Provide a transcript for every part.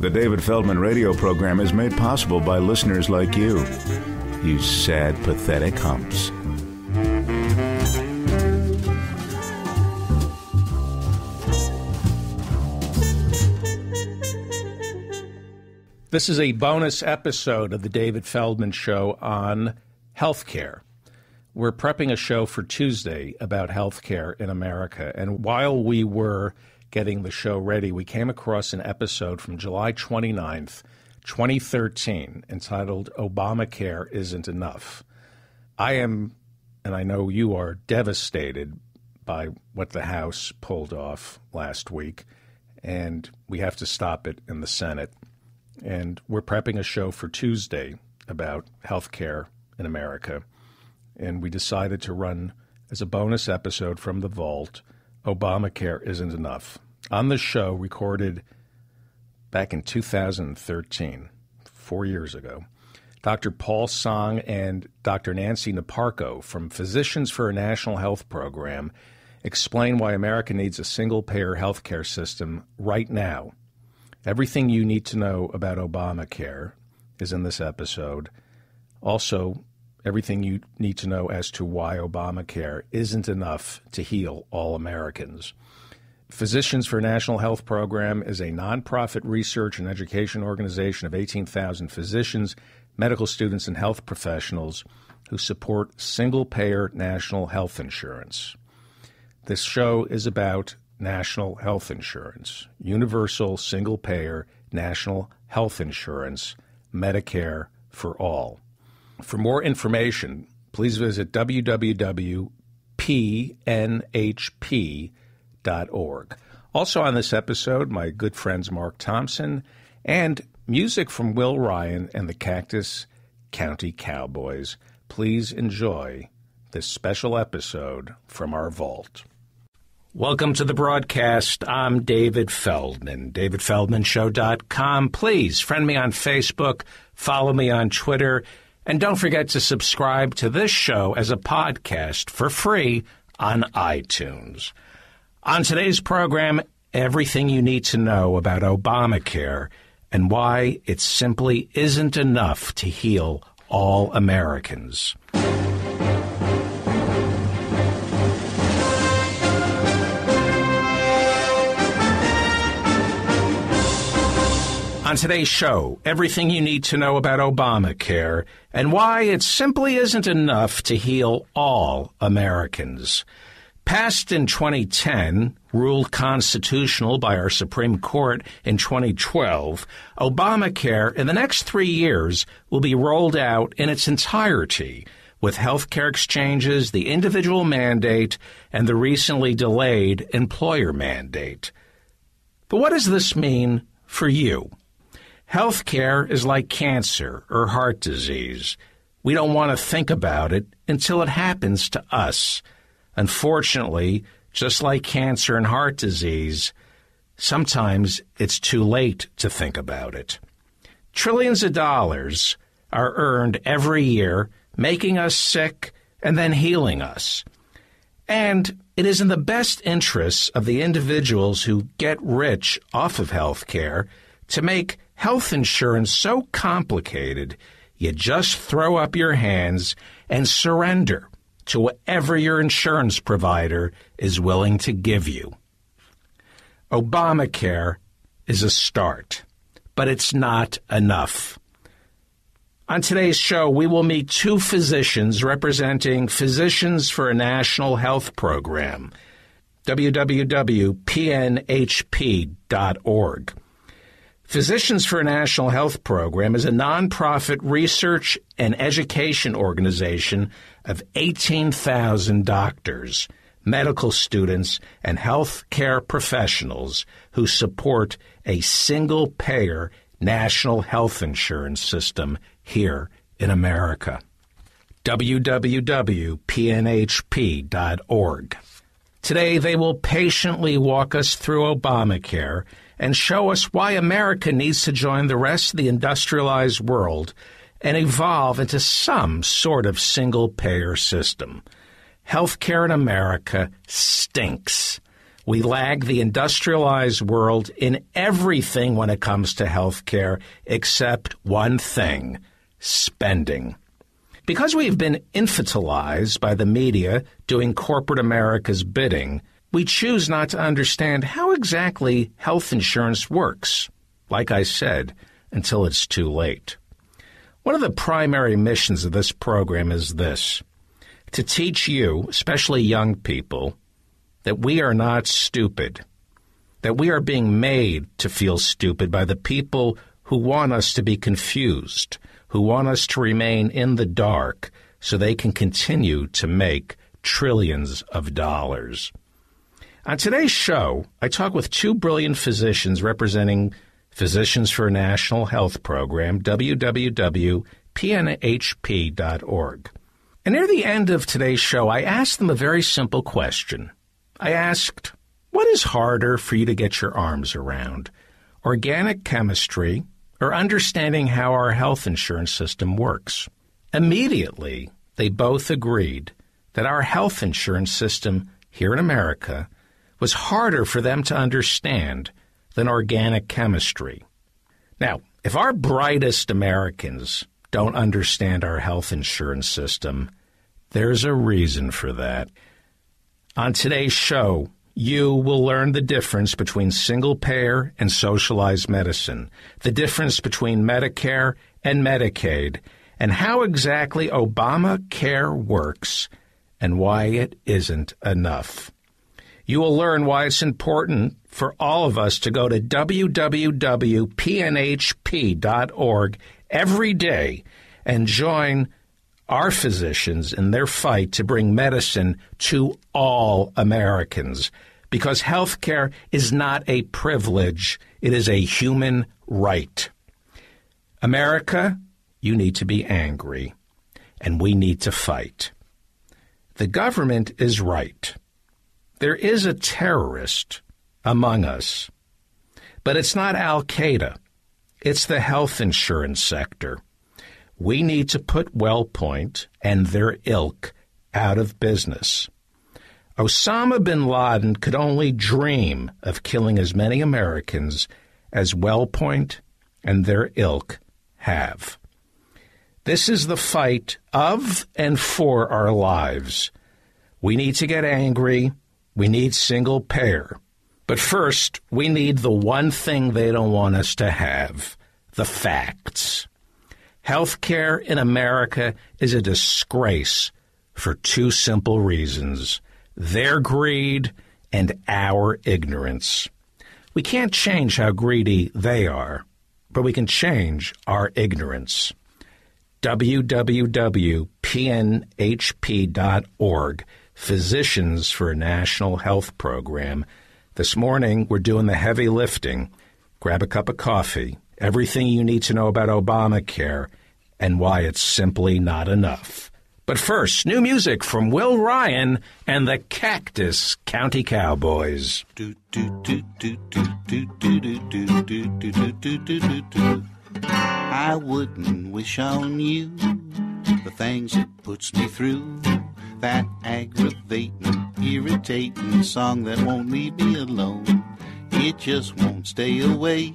The David Feldman radio program is made possible by listeners like you. You sad, pathetic humps. This is a bonus episode of the David Feldman Show on healthcare. We're prepping a show for Tuesday about healthcare in America. And while we were getting the show ready, we came across an episode from July 29th, 2013, entitled Obamacare Isn't Enough. I am, and I know you are, devastated by what the House pulled off last week, and we have to stop it in the Senate and we're prepping a show for Tuesday about health care in America. And we decided to run as a bonus episode from the vault Obamacare Isn't Enough. On the show, recorded back in 2013, four years ago, Dr. Paul Song and Dr. Nancy Niparko from Physicians for a National Health Program explain why America needs a single payer healthcare system right now Everything you need to know about Obamacare is in this episode. Also, everything you need to know as to why Obamacare isn't enough to heal all Americans. Physicians for National Health Program is a nonprofit research and education organization of 18,000 physicians, medical students, and health professionals who support single payer national health insurance. This show is about national health insurance, universal single payer national health insurance, Medicare for all. For more information, please visit www.pnhp.org. Also on this episode, my good friends Mark Thompson and music from Will Ryan and the Cactus County Cowboys. Please enjoy this special episode from our vault. Welcome to the broadcast. I'm David Feldman, davidfeldmanshow.com. Please friend me on Facebook, follow me on Twitter, and don't forget to subscribe to this show as a podcast for free on iTunes. On today's program, everything you need to know about Obamacare and why it simply isn't enough to heal all Americans. On today's show, everything you need to know about Obamacare and why it simply isn't enough to heal all Americans. Passed in 2010, ruled constitutional by our Supreme Court in 2012, Obamacare in the next three years will be rolled out in its entirety with healthcare exchanges, the individual mandate, and the recently delayed employer mandate. But what does this mean for you? Healthcare is like cancer or heart disease. We don't want to think about it until it happens to us. Unfortunately, just like cancer and heart disease, sometimes it's too late to think about it. Trillions of dollars are earned every year, making us sick and then healing us. And it is in the best interests of the individuals who get rich off of health care to make health insurance so complicated, you just throw up your hands and surrender to whatever your insurance provider is willing to give you. Obamacare is a start, but it's not enough. On today's show, we will meet two physicians representing Physicians for a National Health Program, www.pnhp.org. Physicians for a National Health Program is a nonprofit research and education organization of 18,000 doctors, medical students, and health care professionals who support a single payer national health insurance system here in America. www.pnhp.org. Today, they will patiently walk us through Obamacare and show us why America needs to join the rest of the industrialized world and evolve into some sort of single payer system. Healthcare in America stinks. We lag the industrialized world in everything when it comes to healthcare except one thing spending. Because we've been infantilized by the media doing corporate America's bidding, we choose not to understand how exactly health insurance works, like I said, until it's too late. One of the primary missions of this program is this to teach you, especially young people, that we are not stupid, that we are being made to feel stupid by the people who want us to be confused, who want us to remain in the dark so they can continue to make trillions of dollars. On today's show, I talk with two brilliant physicians representing Physicians for a National Health Program, www.pnhp.org. And near the end of today's show, I asked them a very simple question. I asked, What is harder for you to get your arms around? Organic chemistry or understanding how our health insurance system works? Immediately, they both agreed that our health insurance system here in America was harder for them to understand than organic chemistry. Now, if our brightest Americans don't understand our health insurance system, there's a reason for that. On today's show, you will learn the difference between single payer and socialized medicine, the difference between Medicare and Medicaid, and how exactly Obamacare works and why it isn't enough. You will learn why it's important for all of us to go to www.pnhp.org every day and join our physicians in their fight to bring medicine to all Americans. Because health care is not a privilege, it is a human right. America, you need to be angry, and we need to fight. The government is right. There is a terrorist among us, but it's not Al Qaeda. It's the health insurance sector. We need to put WellPoint and their ilk out of business. Osama bin Laden could only dream of killing as many Americans as WellPoint and their ilk have. This is the fight of and for our lives. We need to get angry we need single payer. But first, we need the one thing they don't want us to have the facts. Healthcare in America is a disgrace for two simple reasons their greed and our ignorance. We can't change how greedy they are, but we can change our ignorance. www.pnhp.org Physicians for a National Health Program. This morning, we're doing the heavy lifting. Grab a cup of coffee, everything you need to know about Obamacare, and why it's simply not enough. But first, new music from Will Ryan and the Cactus County Cowboys. I wouldn't wish on you the things it puts me through that aggravating, irritating song that won't leave me alone. It just won't stay away.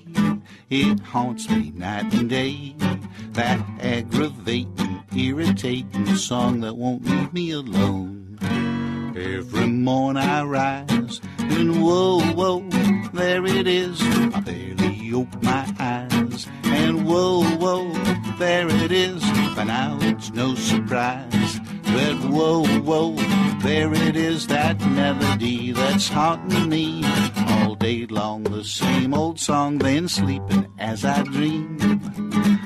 It haunts me night and day. That aggravating, irritating song that won't leave me alone. Every morning I rise and whoa, whoa, there it is. I barely open my eyes and whoa, whoa, there it is. By now it's no surprise but whoa, whoa, there it is, that melody that's haunting me all day long. The same old song, then sleeping as I dream.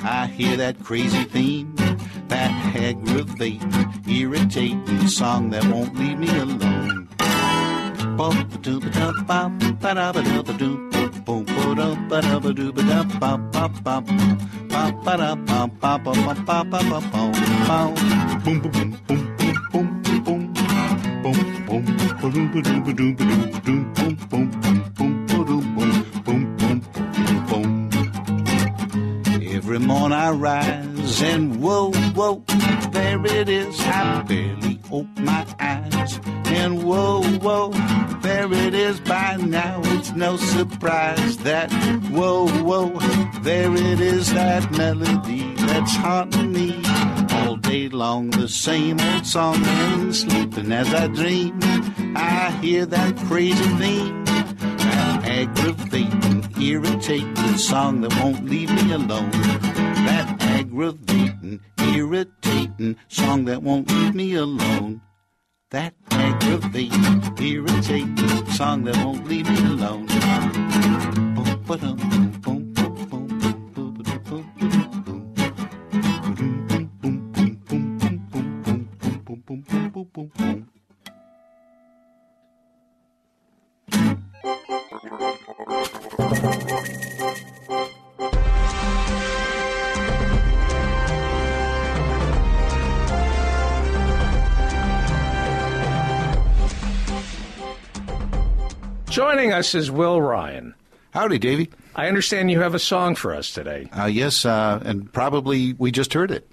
I hear that crazy theme, that aggravating, irritating song that won't leave me alone. Bum Every morning I rise and whoa whoa there it is I barely open my eyes And Whoa, whoa, there it is by now. It's no surprise that, whoa, whoa, there it is, that melody that's haunting me all day long. The same old song and sleeping as I dream. I hear that crazy theme, that aggravating, irritating song that won't leave me alone. That aggravating, irritating song that won't leave me alone. That aggravating, irritating song that won't leave me alone. Boom, boom, Joining us is Will Ryan. Howdy, Davy. I understand you have a song for us today. Uh, yes, uh, and probably we just heard it.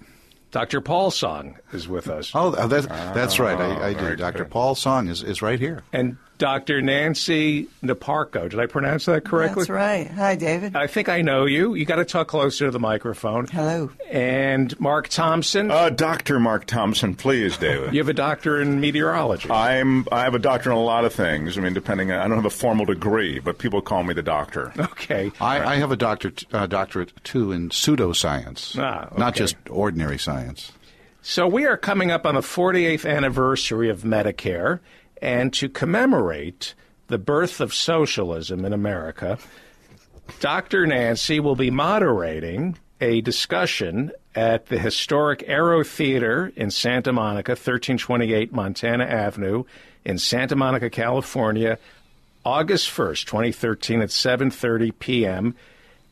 Dr. Paul Song is with us. Oh, uh, that's, that's right. I, I do. Dr. Paul Song is, is right here. And Dr. Nancy Niparko. Did I pronounce that correctly? That's right. Hi, David. I think I know you. You got to talk closer to the microphone. Hello. And Mark Thompson. Uh, Dr. Mark Thompson, please, David. you have a doctor in meteorology. I'm I have a doctor in a lot of things. I mean, depending, on, I don't have a formal degree, but people call me the doctor. okay. I, I have a doctor, uh, doctorate too in pseudoscience, Ah, not just ordinary science. So we are coming up on the 48th anniversary of Medicare, and to commemorate the birth of socialism in America, Dr. Nancy will be moderating a discussion at the historic Aero Theater in Santa Monica, 1328 Montana Avenue in Santa Monica, California, August 1st, 2013 at 7:30 p.m.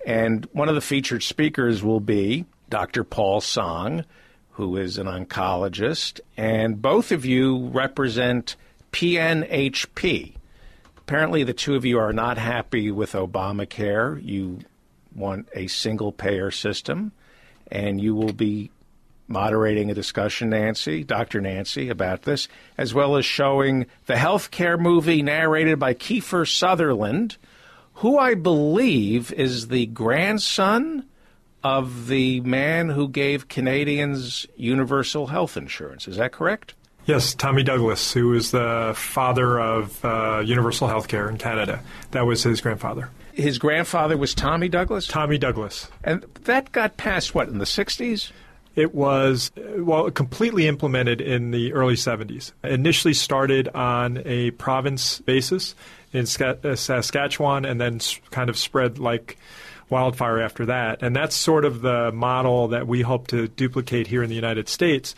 And one of the featured speakers will be Dr. Paul Song, who is an oncologist, and both of you represent PNHP. Apparently, the two of you are not happy with Obamacare. You want a single payer system, and you will be moderating a discussion, Nancy, Dr. Nancy, about this, as well as showing the healthcare movie narrated by Kiefer Sutherland, who I believe is the grandson of the man who gave Canadians universal health insurance. Is that correct? Yes, Tommy Douglas, who was the father of uh, universal health care in Canada. That was his grandfather. His grandfather was Tommy Douglas? Tommy Douglas. And that got passed, what, in the 60s? It was, well, completely implemented in the early 70s. Initially started on a province basis in uh, Saskatchewan and then kind of spread like wildfire after that. And that's sort of the model that we hope to duplicate here in the United States.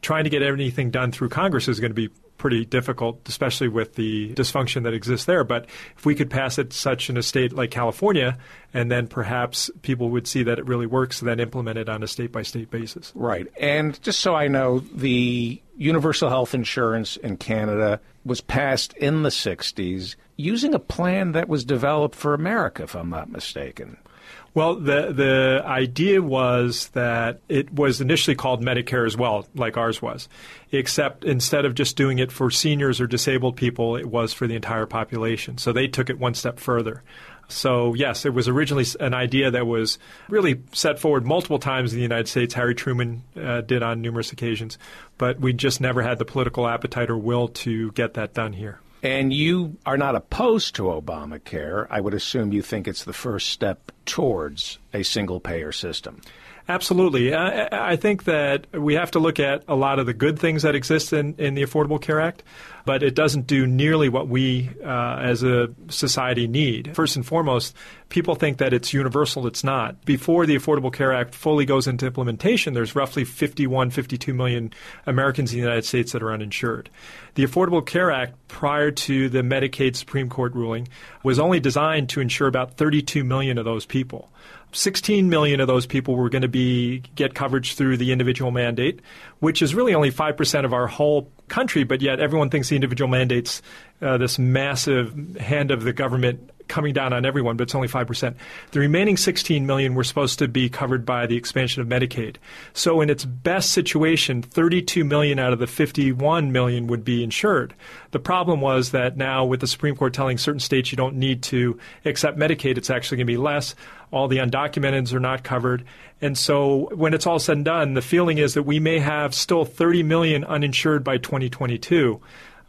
Trying to get anything done through Congress is going to be pretty difficult, especially with the dysfunction that exists there. But if we could pass it such in a state like California, and then perhaps people would see that it really works, then implement it on a state by state basis. Right. And just so I know, the universal health insurance in Canada was passed in the 60s using a plan that was developed for America, if I'm not mistaken. Well, the the idea was that it was initially called Medicare as well, like ours was, except instead of just doing it for seniors or disabled people, it was for the entire population. So they took it one step further. So yes, it was originally an idea that was really set forward multiple times in the United States. Harry Truman uh, did on numerous occasions, but we just never had the political appetite or will to get that done here. And you are not opposed to Obamacare. I would assume you think it's the first step towards a single payer system. Absolutely. I, I think that we have to look at a lot of the good things that exist in, in the Affordable Care Act, but it doesn't do nearly what we uh, as a society need. First and foremost, people think that it's universal. It's not. Before the Affordable Care Act fully goes into implementation, there's roughly 51, 52 million Americans in the United States that are uninsured. The Affordable Care Act, prior to the Medicaid Supreme Court ruling, was only designed to insure about 32 million of those people. 16 million of those people were going to be get coverage through the individual mandate, which is really only 5% of our whole country, but yet everyone thinks the individual mandate's uh, this massive hand of the government coming down on everyone, but it's only 5%. The remaining 16 million were supposed to be covered by the expansion of Medicaid. So in its best situation, 32 million out of the 51 million would be insured. The problem was that now with the Supreme Court telling certain states you don't need to accept Medicaid, it's actually going to be less. All the undocumented are not covered. And so when it's all said and done, the feeling is that we may have still 30 million uninsured by 2022.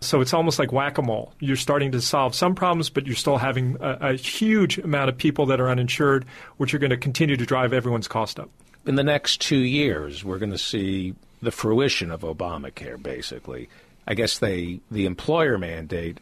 So it's almost like whack a mole. You're starting to solve some problems, but you're still having a, a, huge amount of people that are uninsured, which are going to continue to drive everyone's cost up. In the next two years, we're going to see the fruition of Obamacare, basically. I guess they the employer mandate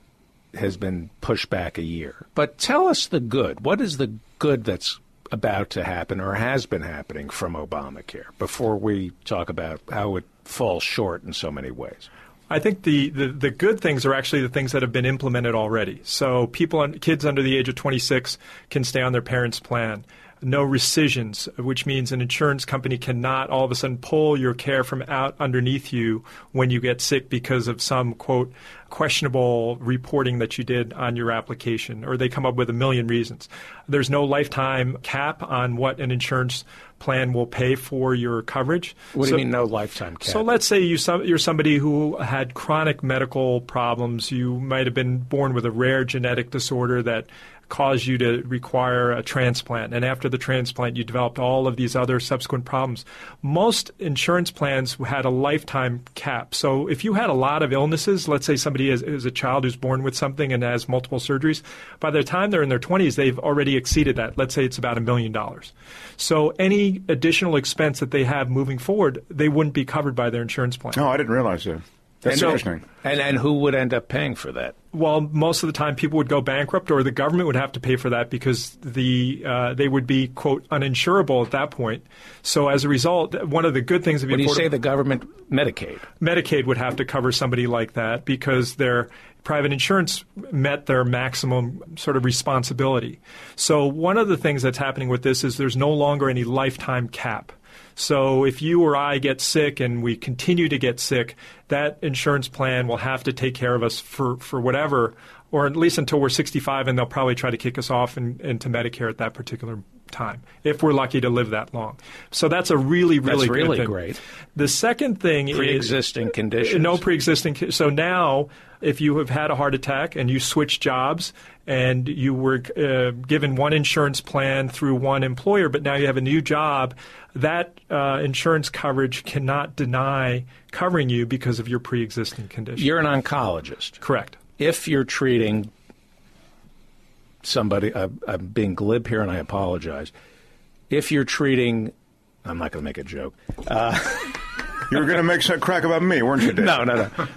has been pushed back a year. But tell us the good. What is the good that's about to happen or has been happening from Obamacare before we talk about how it falls short in so many ways? I think the, the, the, good things are actually the things that have been implemented already. So people, kids under the age of 26 can stay on their parents' plan no rescissions, which means an insurance company cannot all of a sudden pull your care from out underneath you when you get sick because of some quote questionable reporting that you did on your application, or they come up with a million reasons. There's no lifetime cap on what an insurance plan will pay for your coverage. What do so, you mean, no lifetime cap? So let's say you you're somebody who had chronic medical problems. You might have been born with a rare genetic disorder that cause you to require a transplant. And after the transplant, you developed all of these other subsequent problems. Most insurance plans had a lifetime cap. So if you had a lot of illnesses, let's say somebody is, is a child who's born with something and has multiple surgeries, by the time they're in their 20s, they've already exceeded that. Let's say it's about a million dollars. So any additional expense that they have moving forward, they wouldn't be covered by their insurance plan. No, I didn't realize that. That's and, interesting. And, and who would end up paying for that? Well, most of the time people would go bankrupt, or the government would have to pay for that because the uh, they would be quote uninsurable at that point. So as a result, one of the good things of when you say the government, Medicaid, Medicaid would have to cover somebody like that because their private insurance met their maximum sort of responsibility. So one of the things that's happening with this is there's no longer any lifetime cap. So if you or I get sick and we continue to get sick, that insurance plan will have to take care of us for, for whatever, or at least until we're 65, and they'll probably try to kick us off in, into Medicare at that particular time, if we're lucky to live that long. So that's a really, really, that's really great. The second thing pre-existing is conditions. No pre-existing. So now, if you have had a heart attack and you switch jobs and you were uh, given one insurance plan through one employer, but now you have a new job, that uh, insurance coverage cannot deny covering you because of your pre-existing condition. You're an oncologist, correct? If you're treating somebody, uh, I'm being glib here, and I apologize. If you're treating, I'm not going to make a joke. Uh, you were going to make a crack about me, weren't you, Dave? No, no, no.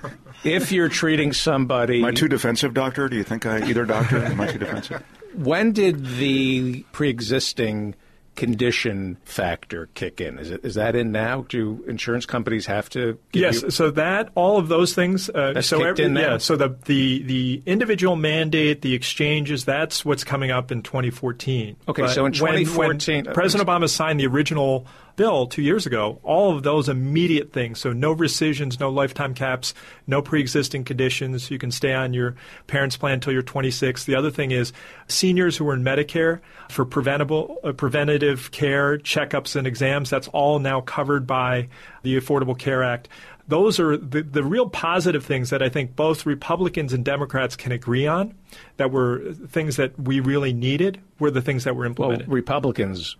If you're treating somebody, am I too defensive, doctor? Do you think I either doctor? Am I too defensive? When did the pre-existing condition factor kick in? Is it is that in now? Do insurance companies have to? yes. You... So that all of those things. Uh, that's so kicked every, in now? Yeah. So the the the individual mandate, the exchanges. That's what's coming up in 2014. Okay. But so in 2014, when, when President Obama signed the original bill two years ago, all of those immediate things. So no rescissions, no lifetime caps, no pre-existing conditions. You can stay on your parents' plan until you're 26. The other thing is seniors who are in Medicare for preventable uh, preventative care, checkups, and exams. That's all now covered by the Affordable Care Act those are the, the real positive things that I think both Republicans and Democrats can agree on that were things that we really needed were the things that were implemented. Well, Republicans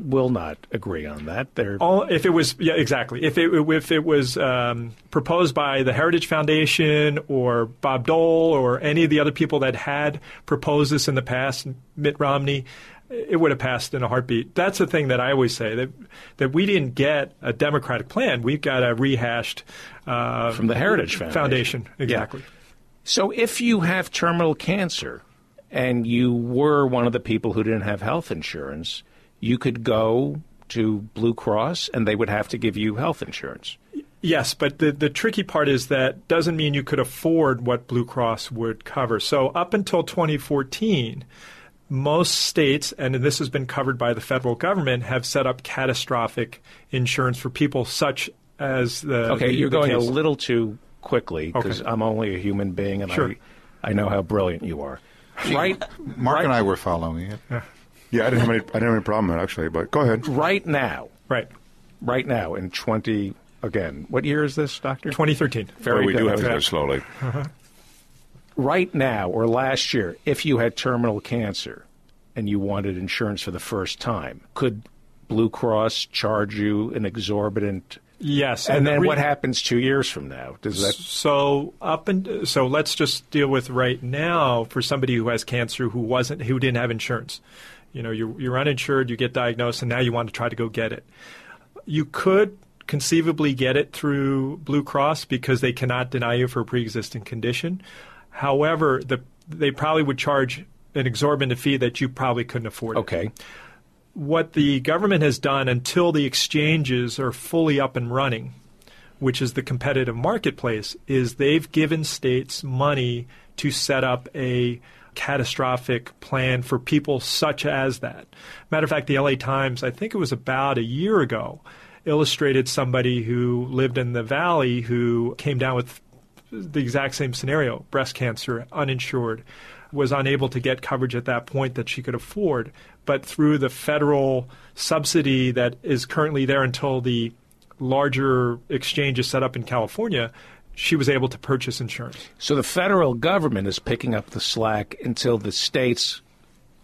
will not agree on that. They're All, if it was yeah exactly if it if it was um, proposed by the Heritage Foundation or Bob Dole or any of the other people that had proposed this in the past, Mitt Romney, it would have passed in a heartbeat. That's the thing that I always say that that we didn't get a Democratic plan. We've got a rehashed uh, from the Heritage Foundation. Foundation exactly. Yeah. So if you have terminal cancer and you were one of the people who didn't have health insurance you could go to Blue Cross and they would have to give you health insurance. Yes, but the, the tricky part is that doesn't mean you could afford what Blue Cross would cover. So up until 2014, most states, and this has been covered by the federal government, have set up catastrophic insurance for people such as the. Okay, the, you're the going case. a little too quickly because okay. I'm only a human being and sure. I, I know how brilliant you are. right, Mark right, and I were following it. Yeah, I didn't have any. I didn't have any problem with it actually. But go ahead. right now, Right. right now in 20 again. What year is this, doctor? 2013. Very Boy, we good. do have to Okay. go slowly. Uh-huh. right now or last year, if you had terminal cancer and you wanted insurance for the first time, could Blue Cross charge you an exorbitant? Yes. And the then re- what happens two years from now? Does that? So up and so let's just deal with right now for somebody who has cancer who wasn't who didn't have insurance. You know, you're, you're uninsured, you get diagnosed, and now you want to try to go get it. You could conceivably get it through Blue Cross because they cannot deny you for a pre-existing condition. However, the, they probably would charge an exorbitant fee that you probably couldn't afford. it Okay. what the government has done until the exchanges are fully up and running, which is the competitive marketplace, is they've given states money to set up a catastrophic plan for people such as that. Matter of fact, the LA Times, I think it was about a year ago, illustrated somebody who lived in the valley who came down with the exact same scenario breast cancer, uninsured, was unable to get coverage at that point that she could afford. But through the federal subsidy that is currently there until the larger exchange is set up in California, she was able to purchase insurance. So the federal government is picking up the slack until the states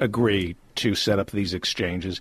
agree to set up these exchanges.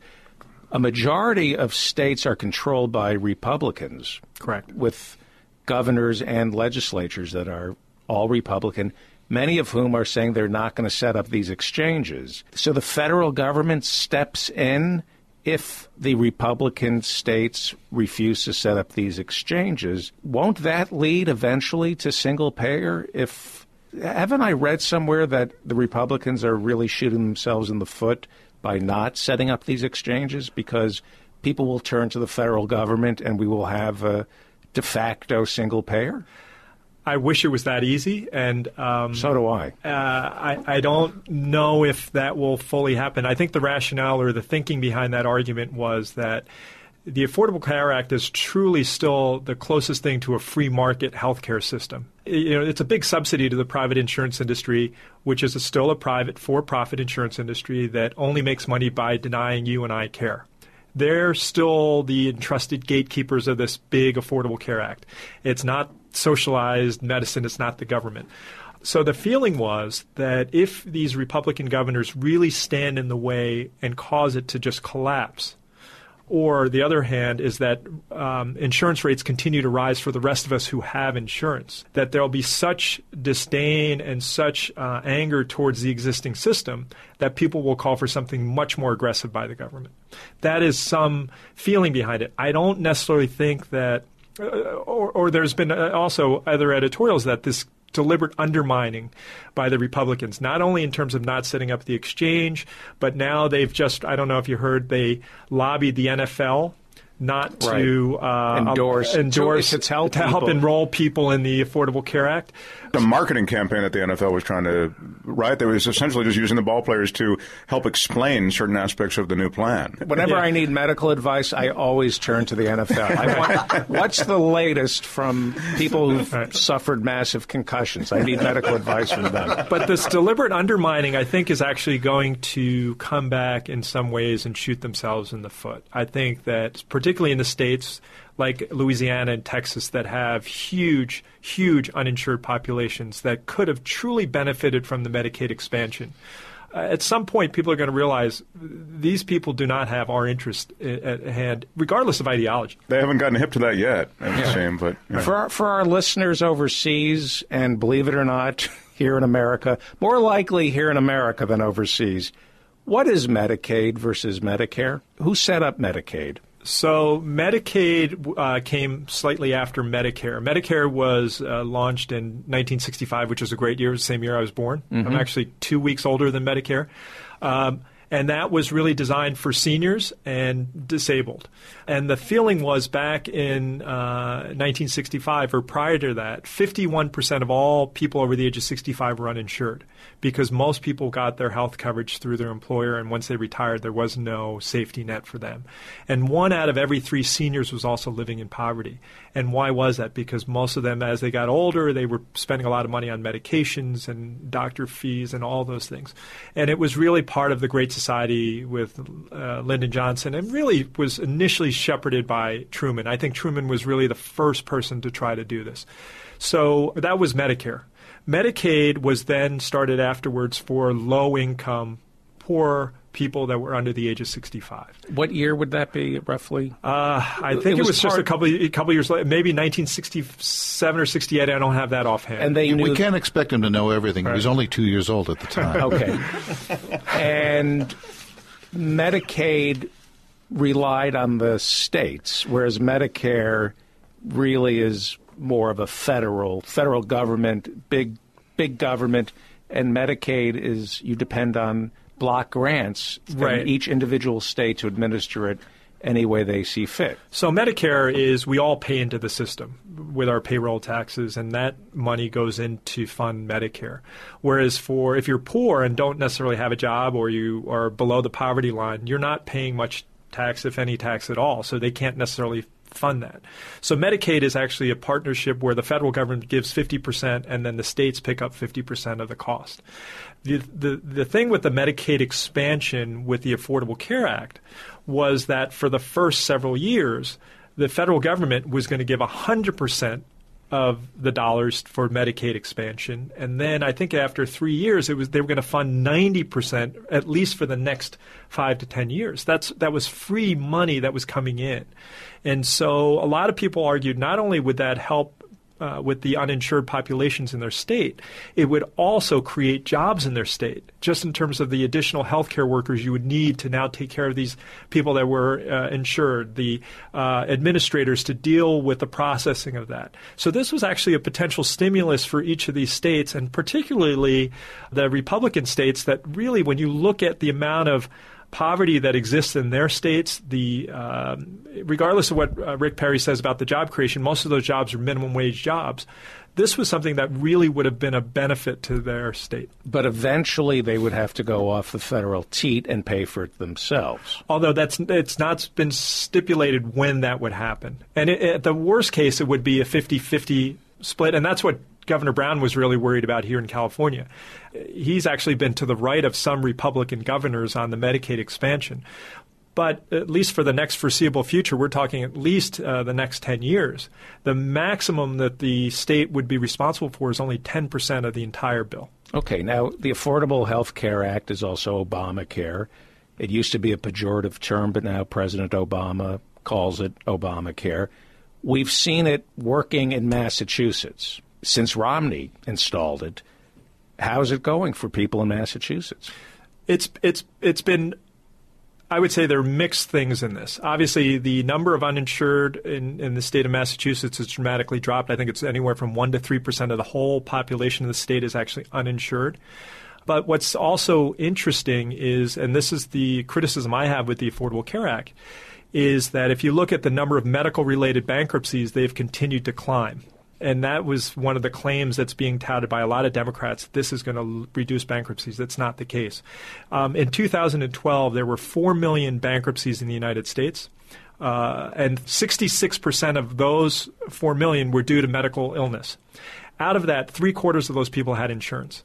A majority of states are controlled by Republicans. Correct. With governors and legislatures that are all Republican, many of whom are saying they're not going to set up these exchanges. So the federal government steps in if the Republican states refuse to set up these exchanges. Won't that lead eventually to single payer if haven't I read somewhere that the Republicans are really shooting themselves in the foot by not setting up these exchanges because people will turn to the federal government and we will have a de facto single payer? I wish it was that easy, and um, So do I. Uh, I, I don't know if that will fully happen. I think the rationale or the thinking behind that argument was that the Affordable Care Act is truly still the closest thing to a free market healthcare system. You know, it's a big subsidy to the private insurance industry, which is a, still a private for-profit insurance industry that only makes money by denying you and I care they're still the entrusted gatekeepers of this big Affordable Care Act. It's not socialized medicine, it's not the government. So the feeling was that if these Republican governors really stand in the way and cause it to just collapse, or the other hand is that um, insurance rates continue to rise for the rest of us who have insurance, that there'll be such disdain and such uh, anger towards the existing system that people will call for something much more aggressive by the government. That is some feeling behind it. I don't necessarily think that, or, or there's been uh, also other editorials that this deliberate undermining by the Republicans, not only in terms of not setting up the exchange, but now they've just, I don't know if you heard, they lobbied the NFL not Right. to uh, Endorse- endorse to- to tell to help enroll people in the Affordable Care Act. The marketing campaign that the NFL was trying to right, they was essentially just using the ball players to help explain certain aspects of the new plan. Whenever Yeah. I need medical advice, I always turn to the NFL. I want, what's the latest from people who've suffered massive concussions? I need medical advice from them. But this deliberate undermining, I think, is actually going to come back in some ways and shoot themselves in the foot. I think that, particularly in the states like Louisiana and Texas, that have huge, huge uninsured populations that could have truly benefited from the Medicaid expansion. Uh, at some point, people are going to realize these people do not have our interest at hand, regardless of ideology. They haven't gotten hip to that yet, it would seem, but you know. For our, for our listeners overseas, and believe it or not, here in America, more likely here in America than overseas, what is Medicaid versus Medicare? Who set up Medicaid? So Medicaid uh, came slightly after Medicare. Medicare was uh, launched in 1965, which was a great year. It was the same year I was born. I'm actually two weeks older than Medicare. Um, And that was really designed for seniors and disabled. And the feeling was back in uh, 1965 or prior to that, 51% of all people over the age of 65 were uninsured because most people got their health coverage through their employer, and once they retired, there was no safety net for them. And one out of every three seniors was also living in poverty. And why was that? Because most of them, as they got older, they were spending a lot of money on medications and doctor fees and all those things. And it was really part of the Great Society with uh, Lyndon Johnson, and really was initially shepherded by Truman. I think Truman was really the first person to try to do this. So that was Medicare. Medicaid was then started afterwards for low income, poor people that were under the age of 65. What year would that be, roughly? Uh, I think it, it was, was just a couple a couple years later, maybe 1967 or 68. I don't have that offhand. And they we can't expect him to know everything. Right. He was only two years old at the time. okay. and Medicaid relied on the states, whereas Medicare really is more of a federal federal government, big big government, and Medicaid is you depend on block grants from right. each individual state to administer it any way they see fit. So Medicare is we all pay into the system with our payroll taxes, and that money goes in to fund Medicare. Whereas for if you're poor and don't necessarily have a job or you are below the poverty line, you're not paying much tax, if any tax at all. So they can't necessarily fund that. So Medicaid is actually a partnership where the federal government gives 50% and then the states pick up 50% of the cost. The, the, the thing with the Medicaid expansion with the Affordable Care Act was that for the first several years, the federal government was going to give 100% of the dollars for Medicaid expansion. And then I think after three years, it was they were going to fund 90% at least for the next five to 10 years. That's, that was free money that was coming in. And so a lot of people argued not only would that help uh, with the uninsured populations in their state, it would also create jobs in their state, just in terms of the additional healthcare workers you would need to now take care of these people that were uh, insured, the uh, administrators to deal with the processing of that. So this was actually a potential stimulus for each of these states, and particularly the Republican states that really, when you look at the amount of poverty that exists in their states, the um, regardless of what uh, Rick Perry says about the job creation, most of those jobs are minimum wage jobs. This was something that really would have been a benefit to their state. But eventually, they would have to go off the federal teat and pay for it themselves. Although that's it's not been stipulated when that would happen. And it, at the worst case, it would be a 50-50 split, and that's what Governor Brown was really worried about here in California. He's actually been to the right of some Republican governors on the Medicaid expansion. But at least for the next foreseeable future, we're talking at least uh, the next 10 years. The maximum that the state would be responsible for is only 10% of the entire bill. Okay, now the Affordable Health Care Act is also Obamacare. It used to be a pejorative term, but now President Obama calls it Obamacare. We've seen it working in Massachusetts since Romney installed it. How's it going for people in Massachusetts? It's it's it's been I would say there are mixed things in this. Obviously, the number of uninsured in, in the state of Massachusetts has dramatically dropped. I think it's anywhere from 1% to 3% of the whole population of the state is actually uninsured. But what's also interesting is, and this is the criticism I have with the Affordable Care Act, is that if you look at the number of medical related bankruptcies, they've continued to climb and that was one of the claims that's being touted by a lot of Democrats. This is going to reduce bankruptcies. That's not the case. Um, in 2012, there were 4 million bankruptcies in the United States. Uh, and 66% of those 4 million were due to medical illness. Out of that, three quarters of those people had insurance.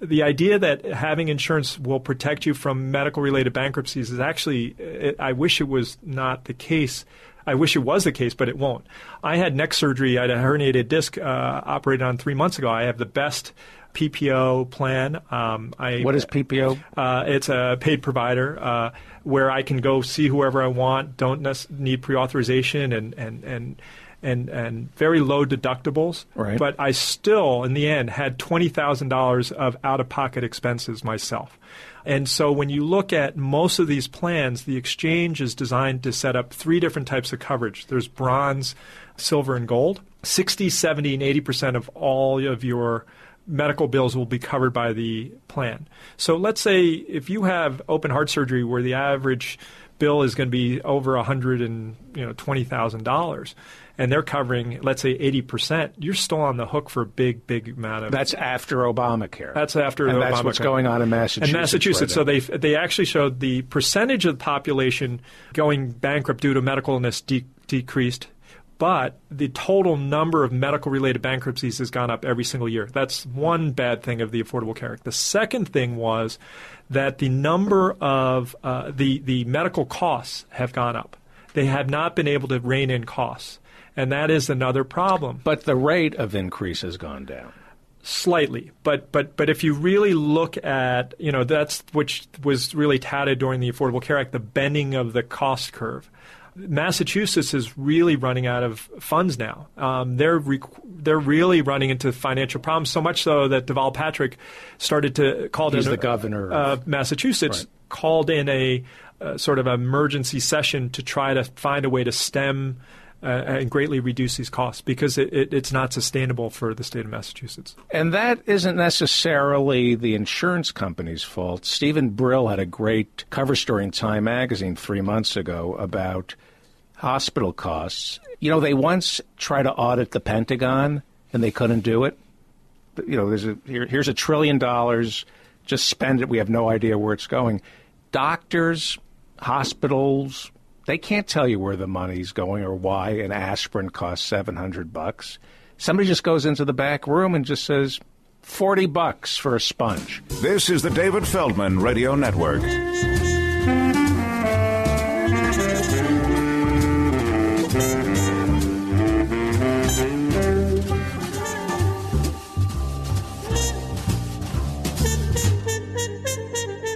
The idea that having insurance will protect you from medical related bankruptcies is actually, I wish it was not the case I wish it was the case, but it won't. I had neck surgery. I had a herniated disc uh, operated on three months ago. I have the best PPO plan. Um, I, what is PPO? Uh, it's a paid provider uh, where I can go see whoever I want. Don't need pre-authorization and and and and and very low deductibles. Right. But I still, in the end, had twenty thousand dollars of out-of-pocket expenses myself. And so when you look at most of these plans, the exchange is designed to set up three different types of coverage. There's bronze, silver, and gold. 60, 70, and 80% of all of your medical bills will be covered by the plan. So let's say if you have open heart surgery where the average bill is going to be over a hundred and you know twenty thousand dollars, and they're covering let's say eighty percent, you're still on the hook for a big, big amount of. That's after Obamacare. That's after and Obamacare. that's what's going on in Massachusetts. In Massachusetts, right so they they actually showed the percentage of the population going bankrupt due to medical illness de- decreased but the total number of medical related bankruptcies has gone up every single year. That's one bad thing of the Affordable Care Act. The second thing was that the number of uh, the, the medical costs have gone up. They have not been able to rein in costs. And that is another problem. But the rate of increase has gone down slightly but but but if you really look at you know that's which was really touted during the affordable care act the bending of the cost curve Massachusetts is really running out of funds now. Um, they're they're really running into financial problems. So much so that Deval Patrick started to call in the governor of uh, Massachusetts right. called in a uh, sort of emergency session to try to find a way to stem. Uh, and greatly reduce these costs because it, it, it's not sustainable for the state of Massachusetts. And that isn't necessarily the insurance company's fault. Steven Brill had a great cover story in Time magazine three months ago about hospital costs. You know, they once tried to audit the Pentagon and they couldn't do it. You know, there's a, here, here's a trillion dollars, just spend it. We have no idea where it's going. Doctors, hospitals, they can't tell you where the money's going or why an aspirin costs 700 bucks. Somebody just goes into the back room and just says 40 bucks for a sponge. This is the David Feldman Radio Network.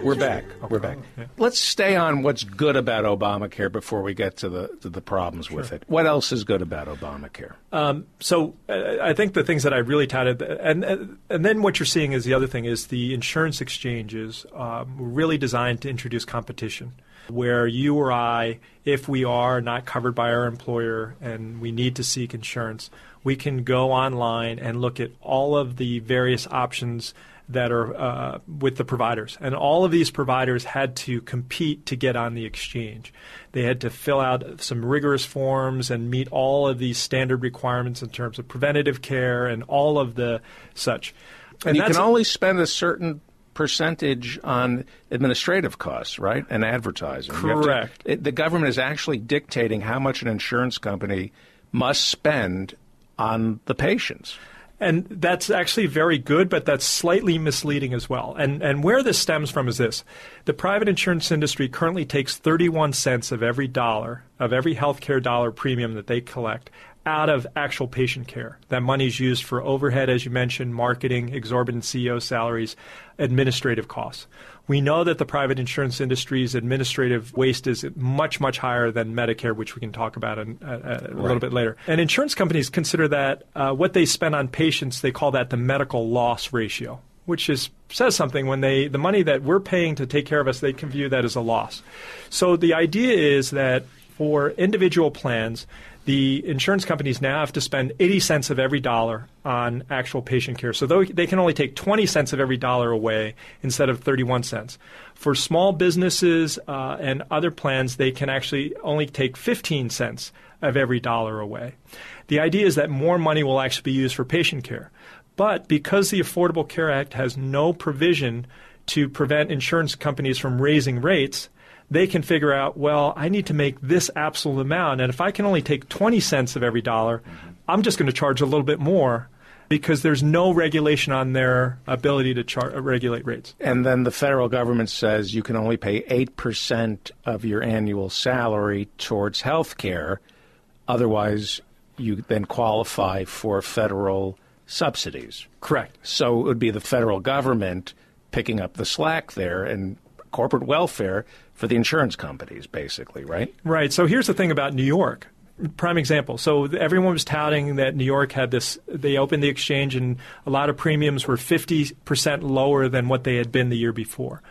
We're back. We're back. Let's stay on what's good about Obamacare before we get to the to the problems with it. What else is good about Obamacare? Um, so uh, I think the things that I really touted, and, and and then what you're seeing is the other thing is the insurance exchanges um, were really designed to introduce competition, where you or I, if we are not covered by our employer and we need to seek insurance, we can go online and look at all of the various options that are uh, with the providers. And all of these providers had to compete to get on the exchange. They had to fill out some rigorous forms and meet all of these standard requirements in terms of preventative care and all of the such. And, you can only spend a certain percentage on administrative costs, right, and advertising. Correct. To, it, the government is actually dictating how much an insurance company must spend on the patients. And that's actually very good, but that's slightly misleading as well. And, and where this stems from is this the private insurance industry currently takes 31 cents of every dollar, of every healthcare dollar premium that they collect out of actual patient care. That money is used for overhead, as you mentioned, marketing, exorbitant CEO salaries, administrative costs. We know that the private insurance industry's administrative waste is much, much higher than Medicare, which we can talk about in, uh, a right. little bit later. And insurance companies consider that uh, what they spend on patients, they call that the medical loss ratio, which is says something when they the money that we're paying to take care of us, they can view that as a loss. So the idea is that for individual plans, the insurance companies now have to spend 80 cents of every dollar on actual patient care. So they can only take 20 cents of every dollar away instead of 31 cents. For small businesses uh, and other plans, they can actually only take 15 cents of every dollar away. The idea is that more money will actually be used for patient care. But because the Affordable Care Act has no provision to prevent insurance companies from raising rates, they can figure out, well, I need to make this absolute amount. And if I can only take 20 cents of every dollar. I'm just going to charge a little bit more because there's no regulation on their ability to char- uh, regulate rates. And then the federal government says you can only pay 8% of your annual salary towards health care. Otherwise, you then qualify for federal subsidies. Correct. So it would be the federal government picking up the slack there and corporate welfare for the insurance companies, basically, right? Right. So here's the thing about New York. Prime example. So everyone was touting that New York had this. They opened the exchange, and a lot of premiums were 50% lower than what they had been the year before.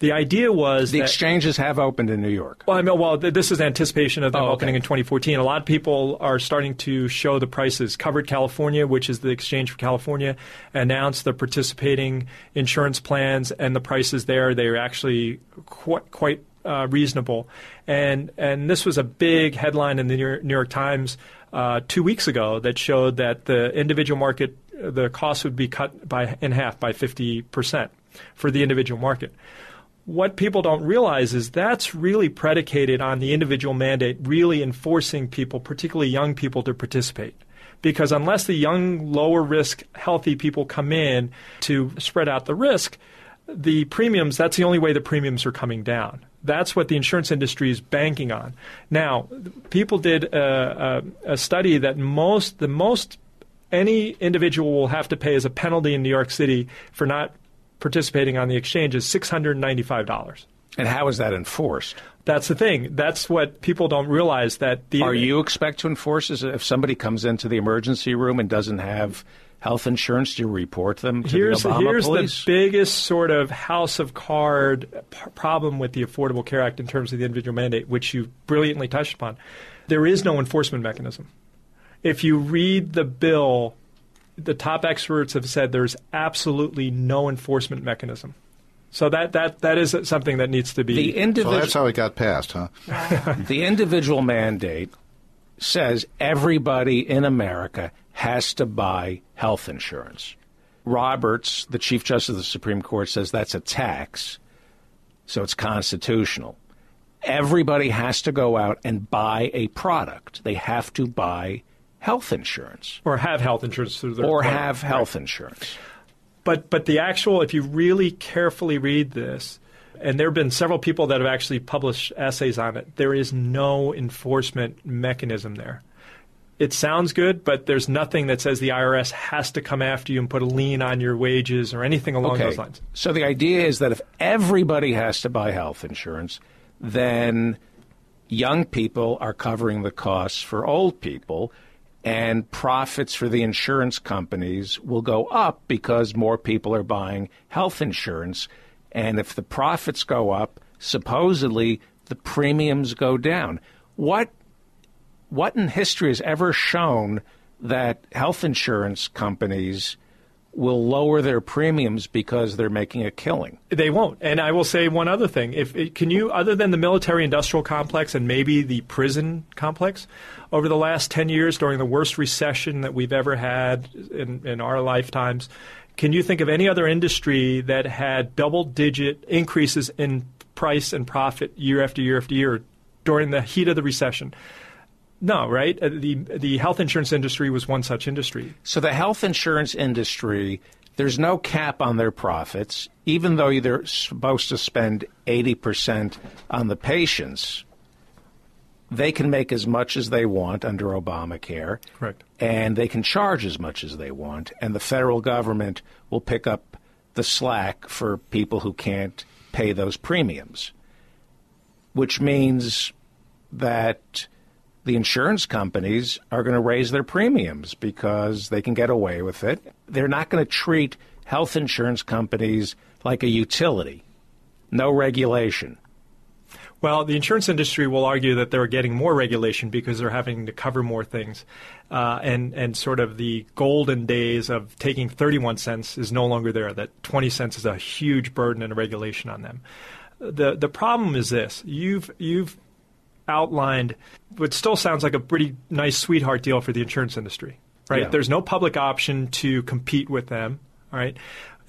The idea was The that, exchanges have opened in New York. well, I mean, well, th- this is anticipation of them Oh, okay. opening in 2014. A lot of people are starting to show the prices. Covered California, which is the exchange for California, announced the participating insurance plans and the prices there. They are actually quite, quite uh, reasonable. And and this was a big headline in the New York, New York Times uh, two weeks ago that showed that the individual market, the cost would be cut by in half by 50 percent for the individual market what people don't realize is that's really predicated on the individual mandate really enforcing people, particularly young people, to participate. Because unless the young, lower risk, healthy people come in to spread out the risk, the premiums, that's the only way the premiums are coming down. That's what the insurance industry is banking on. Now, people did a, a, a study that most, the most any individual will have to pay as a penalty in New York City for not participating on the exchange is $695. And how is that enforced? That's the thing. That's what people don't realize that the Are you expect to enforce is if somebody comes into the emergency room and doesn't have health insurance? Do you report them to here's the Obama here's police? the biggest sort of house of card p- problem with the Affordable Care Act in terms of the individual mandate, which you brilliantly touched upon. There is no enforcement mechanism. If you read the bill, the top experts have said there's absolutely no enforcement mechanism. So that, that, that is something that needs to be. the So individual that's how it got passed, huh? the individual mandate says everybody in America has to buy health insurance. Roberts, the Chief Justice of the Supreme Court, says that's a tax, so it's constitutional. Everybody has to go out and buy a product. They have to buy health insurance or have health insurance through their or employer. have health insurance. But but the actual, if you really carefully read this, and there have been several people that have actually published essays on it, there is no enforcement mechanism there. It sounds good, but there's nothing that says the IRS has to come after you and put a lien on your wages or anything along those lines. So the idea is that if everybody has to buy health insurance, then young people are covering the costs for old people, and profits for the insurance companies will go up because more people are buying health insurance. And if the profits go up, supposedly the premiums go down. What what in history has ever shown that health insurance companies will lower their premiums because they're making a killing? They won't. And I will say one other thing. If can you, other than the military-industrial complex and maybe the prison complex, over the last ten years, during the worst recession that we've ever had in, in our lifetimes, can you think of any other industry that had double-digit increases in price and profit year after year after year during the heat of the recession? No, right? Uh, The the health insurance industry was one such industry. So the health insurance industry, there's no cap on their profits, even though they're supposed to spend 80% on the patients. They can make as much as they want under Obamacare. Correct. And they can charge as much as they want. And the federal government will pick up the slack for people who can't pay those premiums, which means that the insurance companies are going to raise their premiums because they can get away with it. They're not going to treat health insurance companies like a utility. No regulation. Well, the insurance industry will argue that they're getting more regulation because they're having to cover more things, uh, and and sort of the golden days of taking 31 cents is no longer there. That 20 cents is a huge burden and regulation on them. the The problem is this: you've you've outlined what still sounds like a pretty nice sweetheart deal for the insurance industry, right? Yeah. There's no public option to compete with them, all right?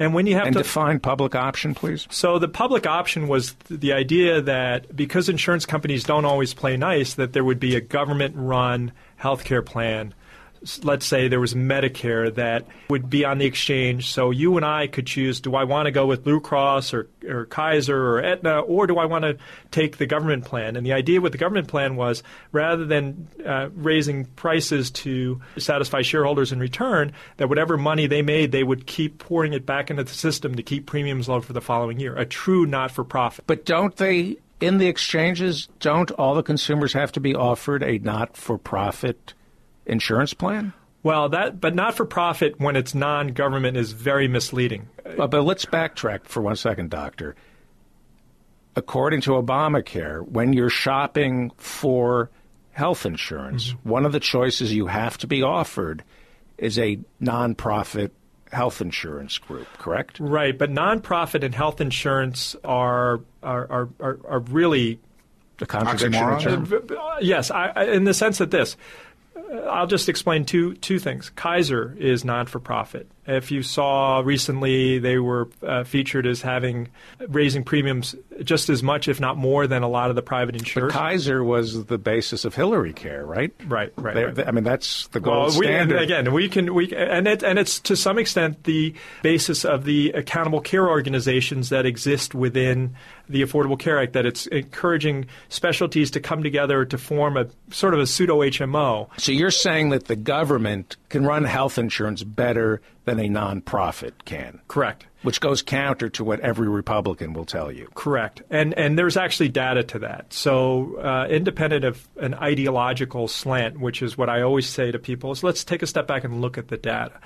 And when you have And to define public option, please. so the public option was th- the idea that because insurance companies don't always play nice, that there would be a government-run healthcare plan. Let's say there was Medicare that would be on the exchange, so you and I could choose: do I want to go with Blue Cross or, or Kaiser or Aetna, or do I want to take the government plan? And the idea with the government plan was rather than uh, raising prices to satisfy shareholders in return, that whatever money they made, they would keep pouring it back into the system to keep premiums low for the following year. A true not-for-profit. But don't they, in the exchanges, don't all the consumers have to be offered a not for profit insurance plan? Well, that but not-for-profit when it's non-government is very misleading. But, but let's backtrack for one second, Doctor. according to Obamacare, when you're shopping for health insurance, Mm-hmm. one of the choices you have to be offered is a nonprofit health insurance group, correct? Right, but nonprofit and health insurance are are are, are, are really The contradiction. in Oxymoron? terms- yes, I, I, in the sense that this. I'll just explain two two things. Kaiser is not for profit. If you saw recently, they were uh, featured as having raising premiums just as much, if not more, than a lot of the private insurers. Kaiser was the basis of Hillary Care, right? Right, right, They- right. they- I mean, that's the gold Well, we, and again, we can we and it and it's to some extent the basis of the accountable care organizations that exist within the Affordable Care Act. That it's encouraging specialties to come together to form a sort of a pseudo HMO. So you're saying that the government can run health insurance better than a nonprofit can, Correct. which goes counter to what every Republican will tell you. Correct, and and there's actually data to that. So, uh, independent of an ideological slant, which is what I always say to people, is let's take a step back and look at the data.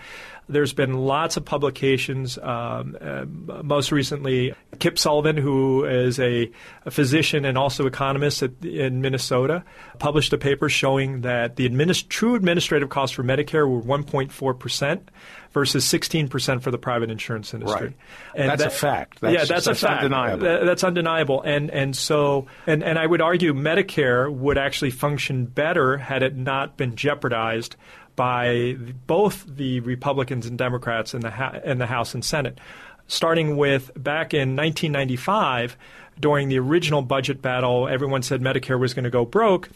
There's been lots of publications. Um, uh, most recently, Kip Sullivan, who is a, a physician and also economist at, in Minnesota, published a paper showing that the adminis- true administrative costs for Medicare were 1.4 percent versus 16 percent for the private insurance industry. Right. That's a fact. That's- yeah, that's, that's a fact. undeniable. That- that's undeniable. And and so and, and I would argue Medicare would actually function better had it not been jeopardized by both the Republicans and Democrats in the in the House and Senate. Starting with back in 1995, during the original budget battle, everyone said Medicare was going to go broke.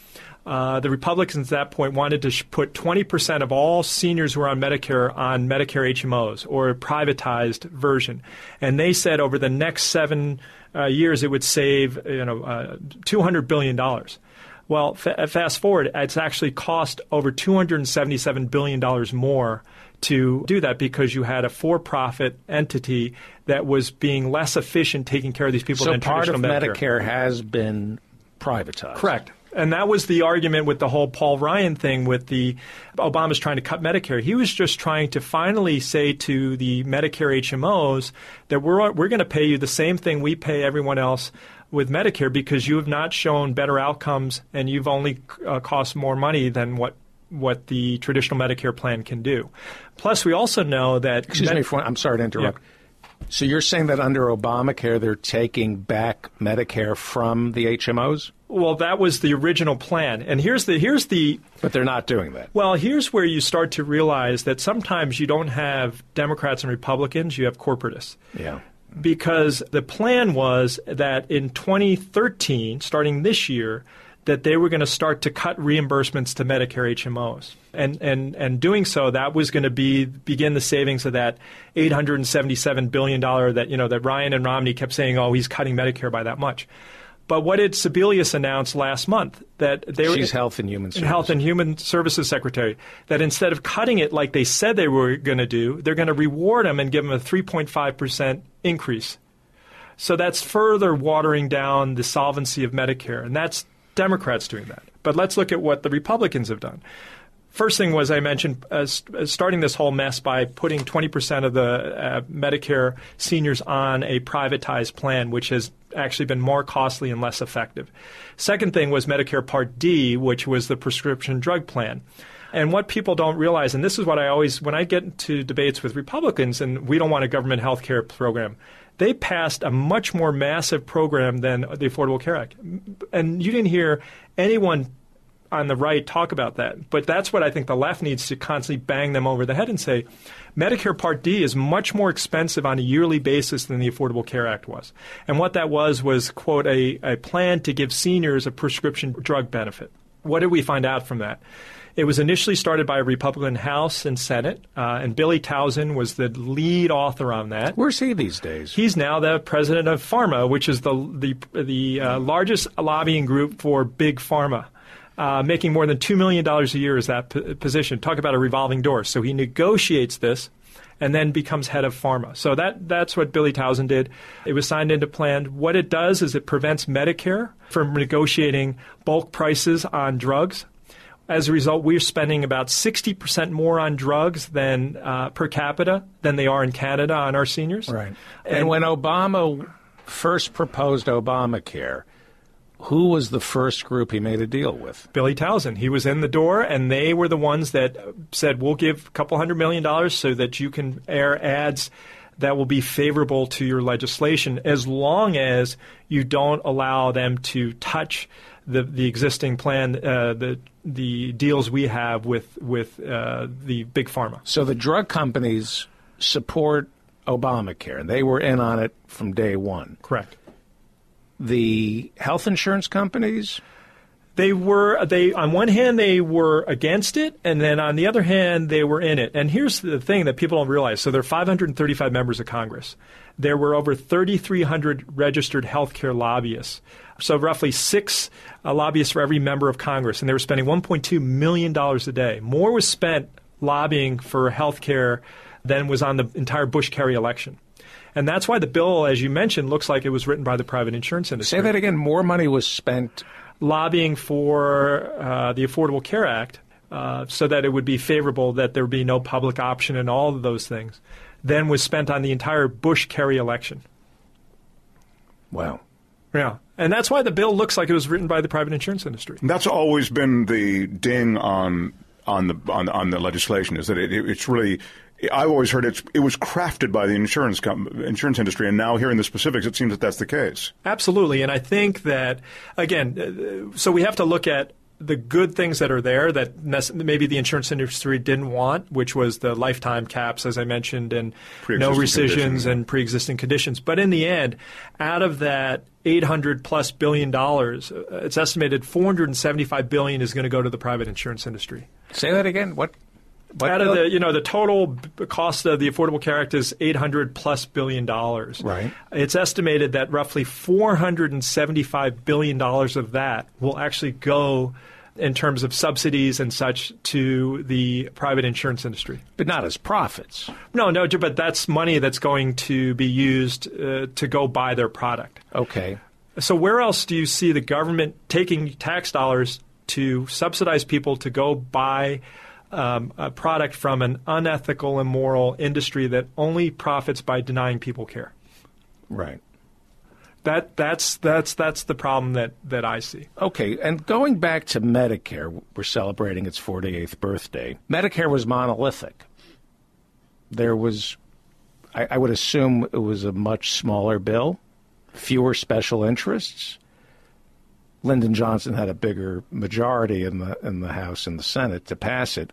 Uh, the Republicans at that point wanted to sh- put 20% of all seniors who are on Medicare on Medicare HMOs or a privatized version. And they said over the next seven uh, years it would save you know, uh, $200 billion. Well, fa- fast forward, it's actually cost over $277 billion more to do that because you had a for profit entity that was being less efficient taking care of these people So than part of traditional Medicare has been privatized. Correct. And that was the argument with the whole Paul Ryan thing with the Obama's trying to cut Medicare. He was just trying to finally say to the Medicare HMOs that we're we're going to pay you the same thing we pay everyone else with Medicare because you have not shown better outcomes and you've only uh, cost more money than what what the traditional Medicare plan can do. Plus, we also know that Excuse Med- me, for, I'm sorry to interrupt. So you're saying that under Obamacare, they're taking back Medicare from the HMOs, well, that was the original plan. And here's the here's the but they're not doing that. Well, here's where you start to realize that sometimes you don't have Democrats and Republicans, you have corporatists. Yeah. Because the plan was that in 2013, starting this year, that they were going to start to cut reimbursements to Medicare HMOs. And, and, and doing so, that was going to be begin the savings of that $877 billion that, you know, that Ryan and Romney kept saying, oh, he's cutting Medicare by that much. But what did Sebelius announce last month? That they were She's Health and Human Services. Health and Human Services Secretary that instead of cutting it like they said they were going to do, they're going to reward them and give them a 3.5 percent increase. So that's further watering down the solvency of Medicare, and that's Democrats doing that. But let's look at what the Republicans have done. First thing was I mentioned uh, uh, starting this whole mess by putting 20% of the uh, Medicare seniors on a privatized plan, which has actually been more costly and less effective. Second thing was Medicare Part D, which was the prescription drug plan. And what people don't realize, and this is what I always, when I get into debates with Republicans and we don't want a government health care program, they passed a much more massive program than the Affordable Care Act. And you didn't hear anyone on the right talk about that. But that's what I think the left needs to constantly bang them over the head and say Medicare Part D is much more expensive on a yearly basis than the Affordable Care Act was. And what that was was, quote, a, a plan to give seniors a prescription drug benefit. What did we find out from that? It was initially started by a Republican House and Senate, uh, and Billy Tauzin was the lead author on that. Where's he these days? He's now the president of Pharma, which is the the the uh, largest lobbying group for big pharma. Uh, making more than $2 million a year is that p- position. Talk about a revolving door. So he negotiates this and then becomes head of pharma. So that, that's what Billy Tauzin did. It was signed into plan. What it does is it prevents Medicare from negotiating bulk prices on drugs. As a result, we're spending about 60% more on drugs than uh, per capita than they are in Canada on our seniors. Right. And, when Obama first proposed Obamacare, who was the first group he made a deal with? Billy Townsend. He was in the door, and they were the ones that said, "We'll give a couple hundred million dollars so that you can air ads." That will be favorable to your legislation as long as you don't allow them to touch the, the existing plan, uh, the the deals we have with with uh, the big pharma. So the drug companies support Obamacare. And they were in on it from day one. Correct. The health insurance companies. They were they on one hand they were against it, and then on the other hand they were in it. And here's the thing that people don't realize: so there are 535 members of Congress. There were over 3,300 registered healthcare lobbyists. So roughly six uh, lobbyists for every member of Congress, and they were spending 1.2 million dollars a day. More was spent lobbying for health care than was on the entire Bush-Kerry election. And that's why the bill, as you mentioned, looks like it was written by the private insurance industry. Say that again. More money was spent lobbying for uh, the Affordable Care Act uh, so that it would be favorable that there would be no public option and all of those things than was spent on the entire Bush-Kerry election. Wow. Yeah. And that's why the bill looks like it was written by the private insurance industry. That's always been the ding on on the on, on the legislation is that it, it's really. I've always heard it's, it was crafted by the insurance com- insurance industry, and now hearing the specifics, it seems that that's the case. Absolutely, and I think that again, uh, so we have to look at the good things that are there that maybe the insurance industry didn't want, which was the lifetime caps, as I mentioned, and no rescissions and pre-existing conditions. But in the end, out of that 800 plus billion dollars, uh, it's estimated 475 billion is going to go to the private insurance industry. Say that again. What? What out of the you know the total cost of the Affordable Care Act is 800 plus billion dollars. Right. It's estimated that roughly 475 billion dollars of that will actually go in terms of subsidies and such to the private insurance industry. But not as profits. No, no, but that's money that's going to be used uh, to go buy their product. Okay. So where else do you see the government taking tax dollars to subsidize people to go buy um, a product from an unethical, and immoral industry that only profits by denying people care? Right. That that's that's that's the problem that that I see. Okay, and going back to Medicare, we're celebrating its 48th birthday. Medicare was monolithic. There was, I, I would assume, it was a much smaller bill, fewer special interests. Lyndon Johnson had a bigger majority in the in the House and the Senate to pass it.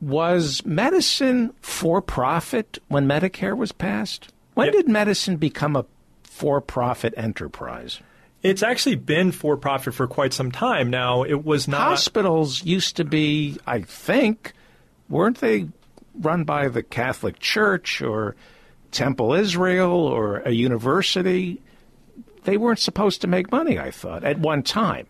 Was medicine for profit when Medicare was passed? When yep. did medicine become a for profit enterprise? It's actually been for profit for quite some time now. It was not. Hospitals used to be, I think, weren't they run by the Catholic Church or Temple Israel or a university? They weren't supposed to make money, I thought, at one time.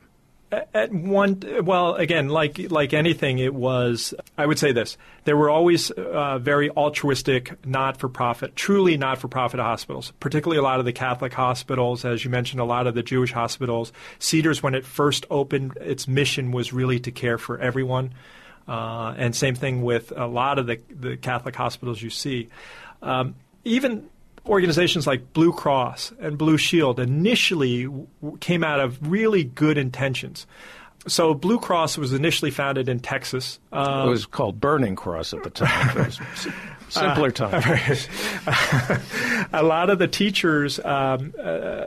At one well again like like anything it was i would say this there were always uh, very altruistic not for profit truly not for profit hospitals particularly a lot of the catholic hospitals as you mentioned a lot of the jewish hospitals. Cedars when it first opened its mission was really to care for everyone. Uh, and same thing with a lot of the, the catholic hospitals you see. Um, even organizations like Blue Cross and Blue Shield initially came out of really good intentions. So Blue Cross was initially founded in Texas. Um, it was called Burning Cross at the time. simpler times. a lot of the teachers um, uh,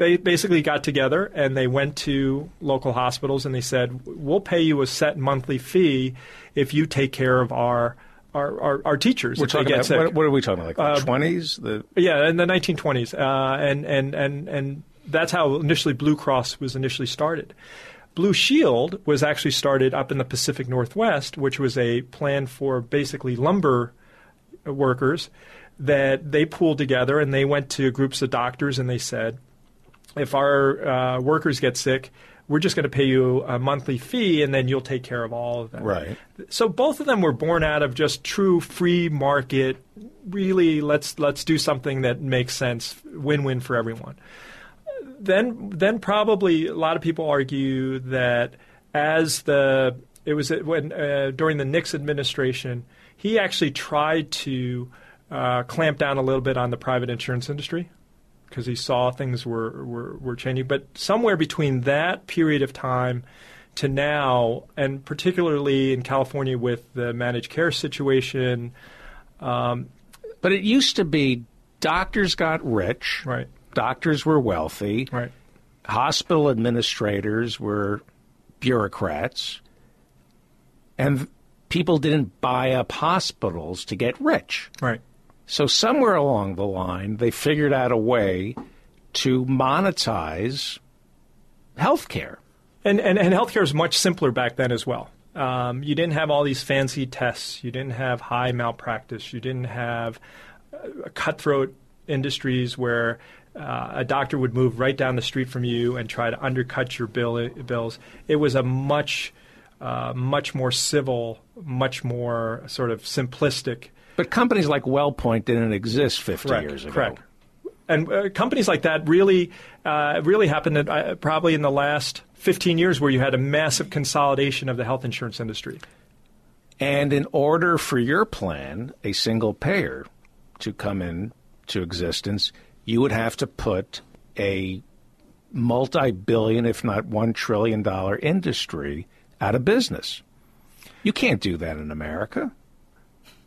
they basically got together and they went to local hospitals and they said, "We'll pay you a set monthly fee if you take care of our." Our, our, our teachers. We're talking about, what, what, are we talking about? Like the twenties? Uh, the yeah, in the 1920s, uh, and and and and that's how initially Blue Cross was initially started. Blue Shield was actually started up in the Pacific Northwest, which was a plan for basically lumber workers that they pooled together and they went to groups of doctors and they said, if our uh, workers get sick, we're just going to pay you a monthly fee and then you'll take care of all of them. Right. So both of them were born out of just true free market, really let's let's do something that makes sense, win-win for everyone. Then then probably a lot of people argue that as the it was when uh, during the Nixon administration, he actually tried to uh, clamp down a little bit on the private insurance industry because he saw things were, were, were changing. But somewhere between that period of time to now, and particularly in California with the managed care situation. Um, but it used to be doctors got rich. Right. Doctors were wealthy. Right. Hospital administrators were bureaucrats. And people didn't buy up hospitals to get rich. Right. So somewhere along the line, they figured out a way to monetize healthcare. And, and, and healthcare was much simpler back then as well. Um, you didn't have all these fancy tests. You didn't have high malpractice. You didn't have uh, cutthroat industries where uh, a doctor would move right down the street from you and try to undercut your bill, bills. It was a much, uh, much more civil, much more sort of simplistic but companies like WellPoint didn't exist 50 correct, years ago. Correct. And uh, companies like that really, uh, really happened in, uh, probably in the last 15 years where you had a massive consolidation of the health insurance industry. And in order for your plan, a single payer, to come in to existence, you would have to put a multi billion, if not $1 trillion industry out of business. You can't do that in America.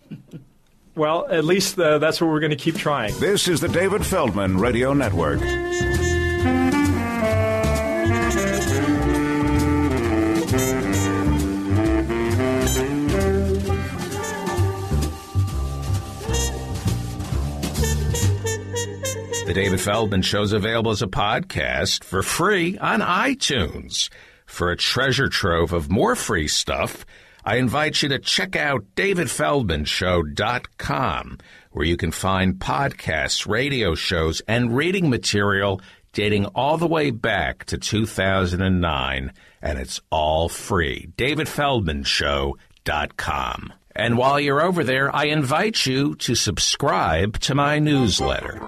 Well, at least uh, that's what we're going to keep trying. This is the David Feldman Radio Network. The David Feldman Show is available as a podcast for free on iTunes. For a treasure trove of more free stuff, I invite you to check out davidfeldmanshow.com, where you can find podcasts, radio shows, and reading material dating all the way back to 2009, and it's all free. davidfeldmanshow.com. And while you're over there, I invite you to subscribe to my newsletter.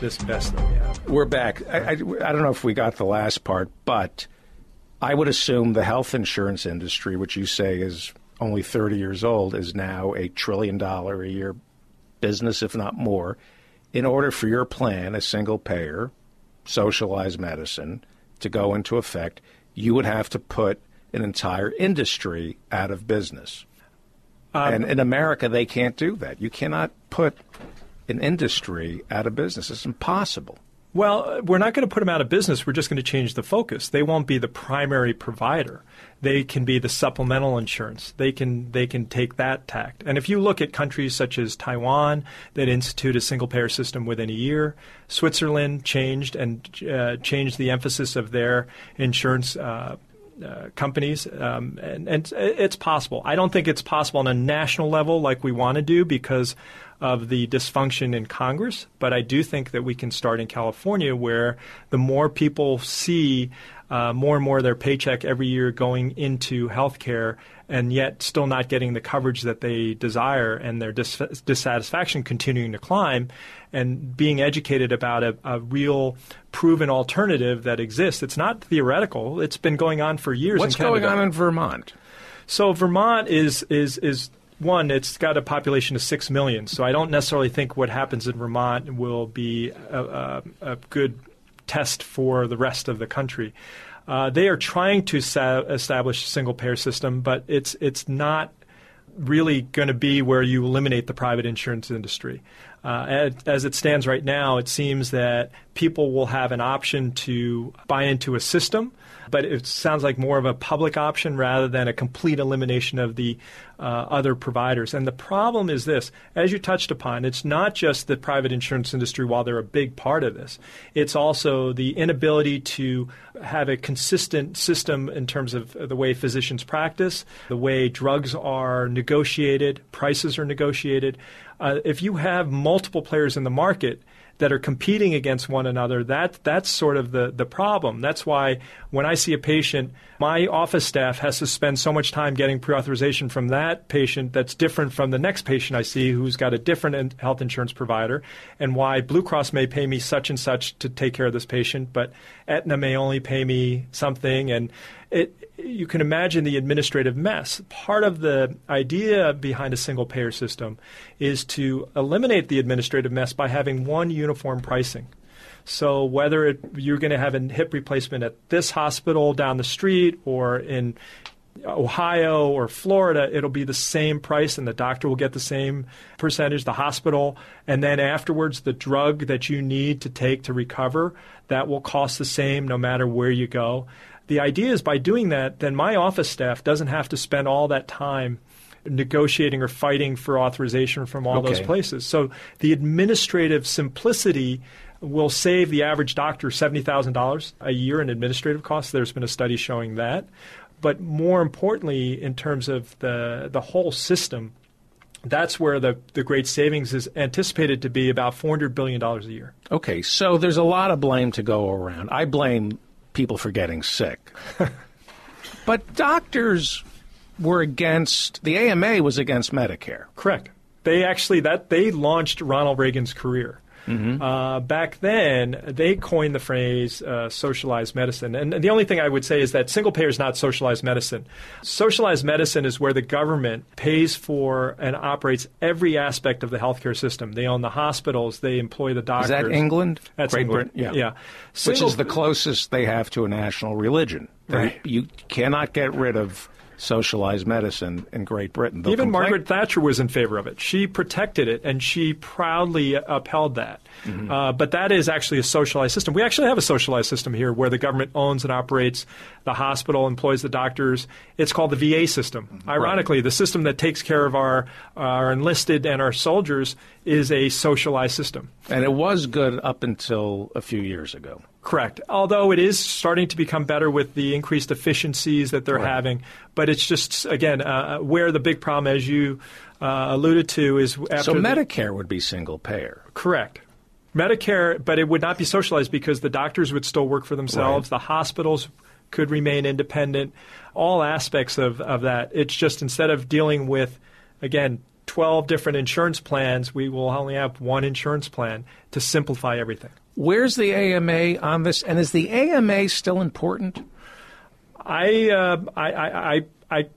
This best that we have. We're back. I, I, I, don't know if we got the last part, but I would assume the health insurance industry, which you say is only 30 years old, is now a trillion dollar a year business, if not more. In order for your plan, a single payer, socialized medicine, to go into effect, you would have to put an entire industry out of business. Um, and in America, they can't do that. You cannot put an industry out of business. It's impossible. Well, we're not going to put them out of business. We're just going to change the focus. They won't be the primary provider. They can be the supplemental insurance. They can they can take that tact. And if you look at countries such as Taiwan that institute a single payer system within a year, Switzerland changed and uh, changed the emphasis of their insurance uh, uh, companies, um, and, and, it's possible. I don't think it's possible on a national level like we want to do because of the dysfunction in Congress, but I do think that we can start in California where the more people see uh, more and more of their paycheck every year going into health care and yet still not getting the coverage that they desire and their dis- dissatisfaction continuing to climb and being educated about a, a, real proven alternative that exists. It's not theoretical. It's been going on for years. What's going on in Vermont? So Vermont is is is one, it's got a population of six million, so I don't necessarily think what happens in Vermont will be a, a, a good test for the rest of the country. Uh, they are trying to sa- establish a single payer system, but it's it's not really going to be where you eliminate the private insurance industry. Uh, as, it stands right now, it seems that people will have an option to buy into a system but it sounds like more of a public option rather than a complete elimination of the uh, other providers. And the problem is this, as you touched upon, it's not just the private insurance industry, while they're a big part of this, it's also the inability to have a consistent system in terms of the way physicians practice, the way drugs are negotiated, prices are negotiated. Uh, if you have multiple players in the market, that are competing against one another, that that's sort of the, the problem. That's why when I see a patient, my office staff has to spend so much time getting pre-authorization from that patient that's different from the next patient I see who's got a different health insurance provider, and why Blue Cross may pay me such and such to take care of this patient, but Aetna may only pay me something, and it, you can imagine the administrative mess. Part of the idea behind a single payer system is to eliminate the administrative mess by having one uniform pricing. So whether it, you're going to have a hip replacement at this hospital down the street or in Ohio or Florida, it'll be the same price, and the doctor will get the same percentage, the hospital, and then afterwards, the drug that you need to take to recover that will cost the same no matter where you go. The idea is by doing that, then my office staff doesn't have to spend all that time negotiating or fighting for authorization from all Okay. those places. So the administrative simplicity will save the average doctor $70,000 a year in administrative costs. There's been a study showing that. But more importantly, in terms of the, the whole system, that's where the, the great savings is anticipated to be about $400 billion a year. Okay, so there's a lot of blame to go around. I blame people for getting sick. but doctors were against, the AMA was against Medicare. Correct. They actually that they launched Ronald Reagan's career. Uh, back then, they coined the phrase uh, socialized medicine. And the only thing I would say is that single payer is not socialized medicine. Socialized medicine is where the government pays for and operates every aspect of the healthcare system. They own the hospitals, they employ the doctors. Is that England? That's Great England. Britain? Yeah. Which Single- is the closest they have to a national religion. Right. You cannot get rid of socialized medicine in Great Britain. They'll Even complain- Margaret Thatcher was in favor of it. She protected it and she proudly upheld that. Mm-hmm. Uh, but that is actually a socialized system. We actually have a socialized system here where the government owns and operates the hospital, employs the doctors. It's called the VA system. Mm-hmm. Ironically, the system that takes care of our, our enlisted and our soldiers is a socialized system. And it was good up until a few years ago. Correct. Although it is starting to become better with the increased efficiencies that they're having, but it's just again uh, where the big problem, as you uh, alluded to, is after So the- Medicare would be single payer. Correct. Medicare, but it would not be socialized because the doctors would still work for themselves. The hospitals could remain independent. All aspects of, of that. It's just instead of dealing with, again, 12 different insurance plans, we will only have one insurance plan to simplify everything. Where's the AMA on this? And is the AMA still important? I, uh, I, I, I, I,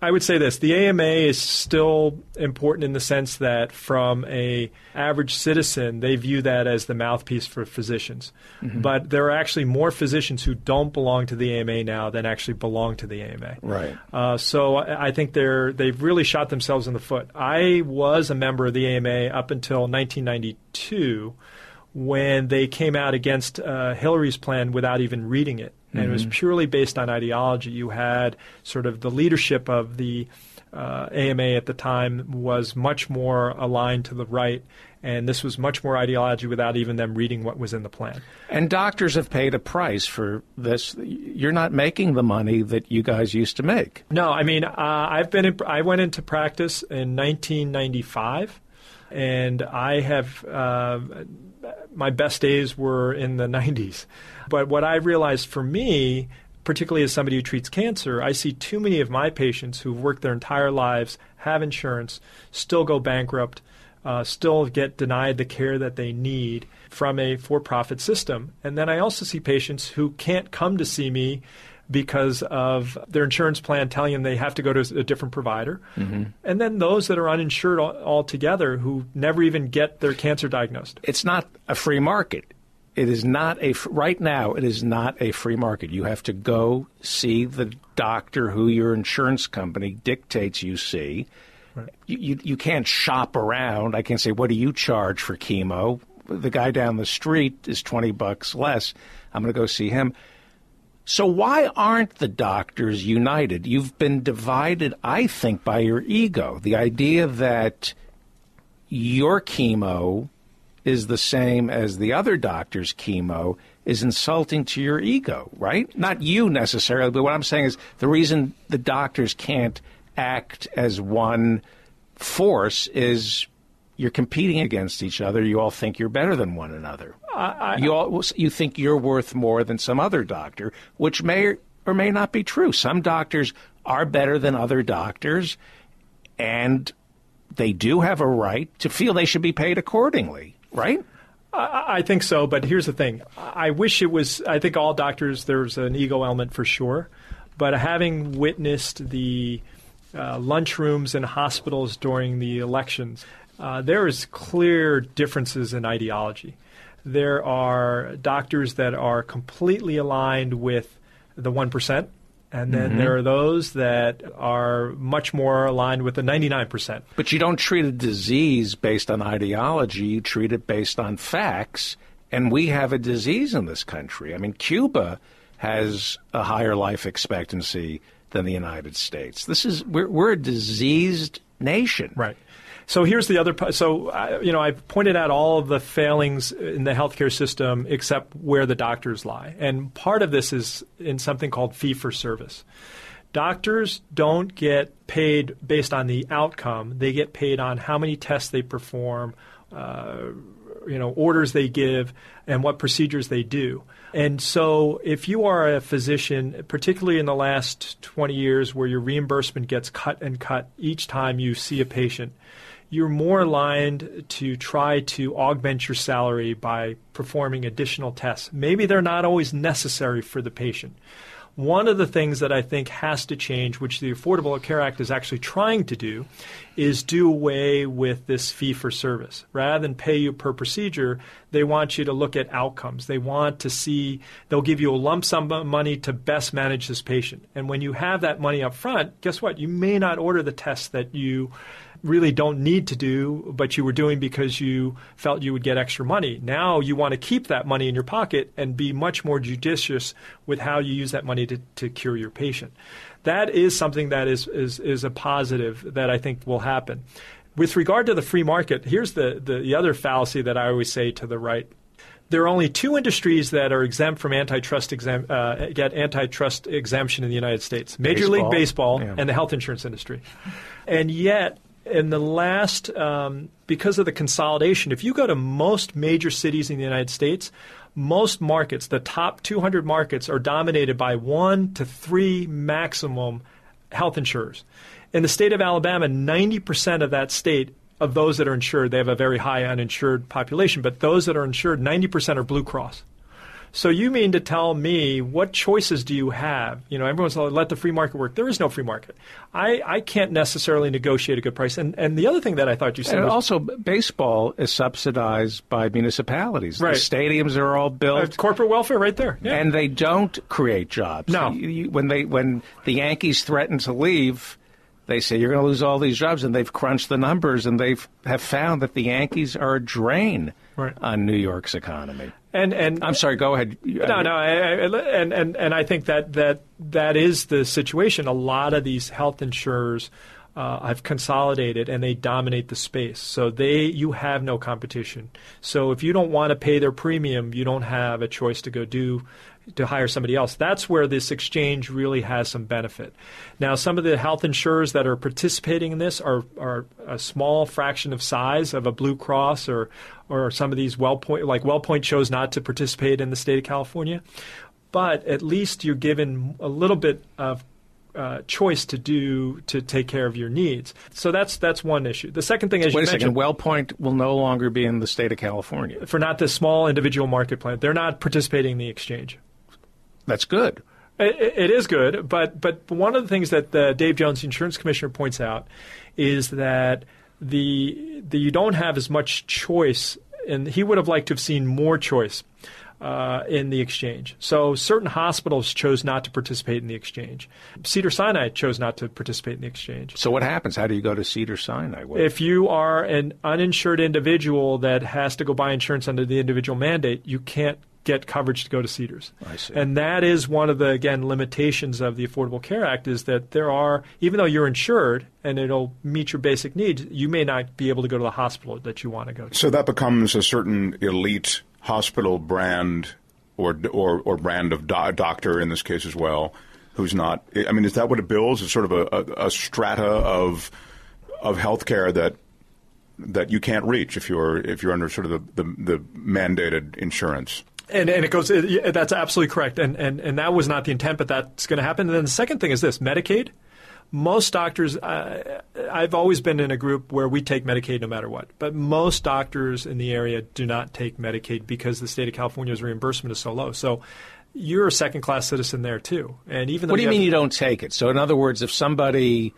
I would say this: the AMA is still important in the sense that, from a average citizen, they view that as the mouthpiece for physicians. But there are actually more physicians who don't belong to the AMA now than actually belong to the AMA. Right. Uh, so I I think they're they've really shot themselves in the foot. I was a member of the AMA up until 1992 when they came out against uh, Hillary's plan without even reading it. And it was purely based on ideology. You had sort of the leadership of the uh, AMA at the time was much more aligned to the right, and this was much more ideology without even them reading what was in the plan. And doctors have paid a price for this. You're not making the money that you guys used to make. No, I mean, uh, I've been. In, I went into practice in 1995, and I have. Uh, my best days were in the 90s, but what I realized for me, particularly as somebody who treats cancer, I see too many of my patients who've worked their entire lives, have insurance, still go bankrupt, uh, still get denied the care that they need from a for-profit system, and then I also see patients who can't come to see me because of their insurance plan telling them they have to go to a different provider. Mm-hmm. And then those that are uninsured altogether who never even get their cancer diagnosed. It's not a free market. It is not a right now. It is not a free market. You have to go see the doctor who your insurance company dictates you see. You, you you can't shop around. I can't say what do you charge for chemo. The guy down the street is twenty bucks less. I'm going to go see him. So why aren't the doctors united? You've been divided, I think, by your ego. The idea that your chemo is the same as the other doctor's chemo is insulting to your ego, right? Not you necessarily, but what I'm saying is the reason the doctors can't act as one force is you're competing against each other. You all think you're better than one another. You all you think you're worth more than some other doctor, which may or may not be true. Some doctors are better than other doctors, and they do have a right to feel they should be paid accordingly, right? I, I think so, but here's the thing. I wish it was. I think all doctors there's an ego element for sure, but having witnessed the uh, lunchrooms in hospitals during the elections, uh, there is clear differences in ideology. There are doctors that are completely aligned with the one percent, and then Mm-hmm. there are those that are much more aligned with the ninety nine percent. But you don't treat a disease based on ideology, you treat it based on facts. And we have a disease in this country. I mean, Cuba has a higher life expectancy than the United States. This is we're, we're a diseased nation. Right. So here's the other. So you know, I've pointed out all of the failings in the healthcare system, except where the doctors lie, and part of this is in something called fee for service. Doctors don't get paid based on the outcome; they get paid on how many tests they perform, uh, you know, orders they give, and what procedures they do. And so, if you are a physician, particularly in the last 20 years, where your reimbursement gets cut and cut each time you see a patient, you're more aligned to try to augment your salary by performing additional tests. Maybe they're not always necessary for the patient. One of the things that I think has to change, which the Affordable Care Act is actually trying to do, is do away with this fee for service. Rather than pay you per procedure, they want you to look at outcomes. They want to see, they'll give you a lump sum of money to best manage this patient. And when you have that money up front, guess what? You may not order the tests that you really don't need to do, but you were doing because you felt you would get extra money. Now you want to keep that money in your pocket and be much more judicious with how you use that money to, to cure your patient. That is something that is, is, is a positive that I think will happen. With regard to the free market, here's the, the, the other fallacy that I always say to the right there are only two industries that are exempt from antitrust exam, uh, get antitrust exemption in the United States: Major Baseball. League Baseball Yeah. and the health insurance industry. And yet, in the last, um, because of the consolidation, if you go to most major cities in the United States, most markets, the top 200 markets, are dominated by one to three maximum health insurers. In the state of Alabama, 90% of that state, of those that are insured, they have a very high uninsured population, but those that are insured, 90% are Blue Cross. So you mean to tell me what choices do you have? You know, everyone's like, let the free market work. There is no free market. I, I can't necessarily negotiate a good price. And and the other thing that I thought you said And was also, baseball is subsidized by municipalities. Right. The stadiums are all uh, built. corporate welfare right there. Yeah. and they don't create jobs. No. When they when the Yankees threaten to leave, they say you're going to lose all these jobs, and they've crunched the numbers, and they've have found that the Yankees are a drain Right. on New York's economy. And and I'm sorry. Go ahead. No, no, and and and I think that that that is the situation. A lot of these health insurers uh, have consolidated and they dominate the space. So they you have no competition. So if you don't want to pay their premium, you don't have a choice to go do to hire somebody else. That's where this exchange really has some benefit. Now, some of the health insurers that are participating in this are, are a small fraction of size of a Blue Cross or or some of these WellPoint, like WellPoint chose not to participate in the state of California. But at least you're given a little bit of uh, choice to do to take care of your needs. So that's that's one issue. The second thing is Wait you a second. mentioned WellPoint will no longer be in the state of California. for not the small individual market plan, they're not participating in the exchange. That's good. It, is good, but but one of the things that the Dave Jones, insurance commissioner, points out is that the, the you don't have as much choice, and he would have liked to have seen more choice uh, in the exchange. So certain hospitals chose not to participate in the exchange. Cedar Sinai chose not to participate in the exchange. So what happens? How do you go to Cedar Sinai? What- If you are an uninsured individual that has to go buy insurance under the individual mandate, you can't get coverage to go to Cedars. I see. And that is one of the again limitations of the Affordable Care Act is that there are even though you're insured and it'll meet your basic needs, you may not be able to go to the hospital that you want to go to. So that becomes a certain elite hospital brand or or, or brand of do- doctor in this case as well, who's not. I mean, is that what it builds? Is sort of a, a, a strata of of healthcare that that you can't reach if you're if you're under sort of the, the, the mandated insurance. And, and it goes. It, that's absolutely correct. And, and and that was not the intent, but that's going to happen. And then the second thing is this: Medicaid. Most doctors, uh, I've always been in a group where we take Medicaid no matter what. But most doctors in the area do not take Medicaid because the state of California's reimbursement is so low. So you're a second class citizen there too. And even What do you have- mean you don't take it? So, in other words, if somebody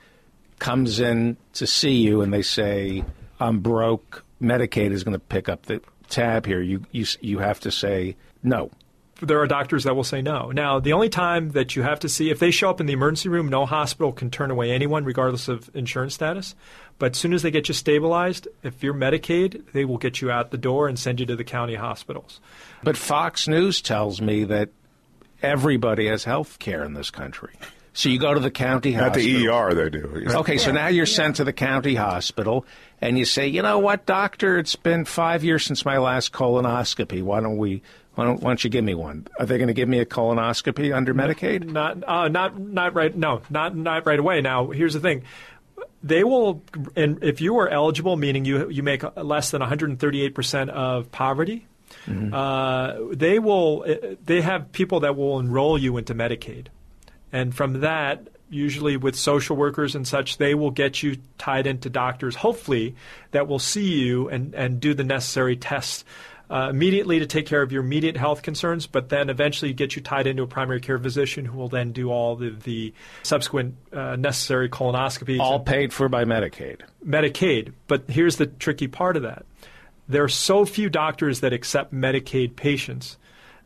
comes in to see you and they say, "I'm broke," Medicaid is going to pick up the tab here. You you you have to say no. there are doctors that will say no. Now, the only time that you have to see, if they show up in the emergency room, no hospital can turn away anyone, regardless of insurance status. But as soon as they get you stabilized, if you're Medicaid, they will get you out the door and send you to the county hospitals. But Fox News tells me that everybody has health care in this country. So you go to the county At hospital. the ER, they do. Okay, so now you're sent to the county hospital, and you say, you know what, doctor, it's been five years since my last colonoscopy. Why don't we? Why don't, why don't you give me one? Are they going to give me a colonoscopy under Medicaid? Not, uh, not, not right. No, not not right away. Now, here's the thing: they will, and if you are eligible, meaning you you make less than 138 percent of poverty, uh, they will. uh, They have people that will enroll you into Medicaid, and from that. Usually, with social workers and such, they will get you tied into doctors, hopefully, that will see you and, and do the necessary tests uh, immediately to take care of your immediate health concerns, but then eventually get you tied into a primary care physician who will then do all the, the subsequent uh, necessary colonoscopies. All paid for by Medicaid. Medicaid. But here's the tricky part of that there are so few doctors that accept Medicaid patients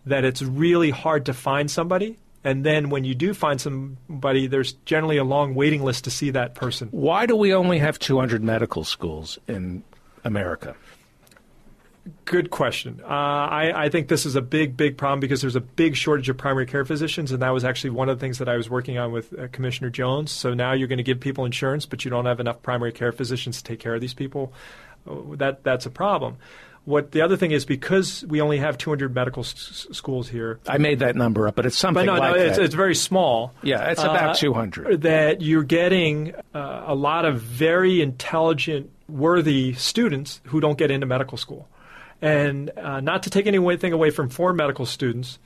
that it's really hard to find somebody. And then when you do find somebody, there's generally a long waiting list to see that person. Why do we only have 200 medical schools in America? Good question. Uh, I, I think this is a big, big problem because there's a big shortage of primary care physicians, and that was actually one of the things that I was working on with uh, Commissioner Jones. So now you're going to give people insurance, but you don't have enough primary care physicians to take care of these people. Uh, That that's a problem. What the other thing is because we only have 200 medical s- schools here, I made that number up, but it's something but no, like no, it's, that. it's very small. yeah, it's about Uh, 200. That you're getting uh, a lot of very intelligent, worthy students who don't get into medical school. And uh, not to take anything away from foreign medical students,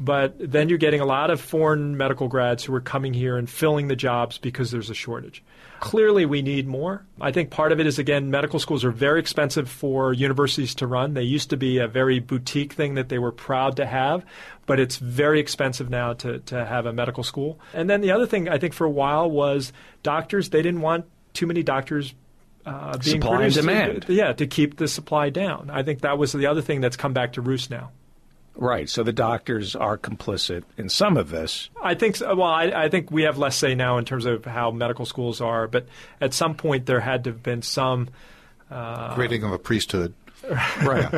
but then you're getting a lot of foreign medical grads who are coming here and filling the jobs because there's a shortage. Clearly, we need more. I think part of it is, again, medical schools are very expensive for universities to run. They used to be a very boutique thing that they were proud to have, but it's very expensive now to, to have a medical school. And then the other thing I think for a while was doctors, they didn't want too many doctors uh, being Supply and demand. Yeah, to keep the supply down. I think that was the other thing that's come back to roost now. Right, so the doctors are complicit in some of this. I think so. Well, I, I think we have less say now in terms of how medical schools are, but at some point there had to have been some. Creating of a priesthood. Right.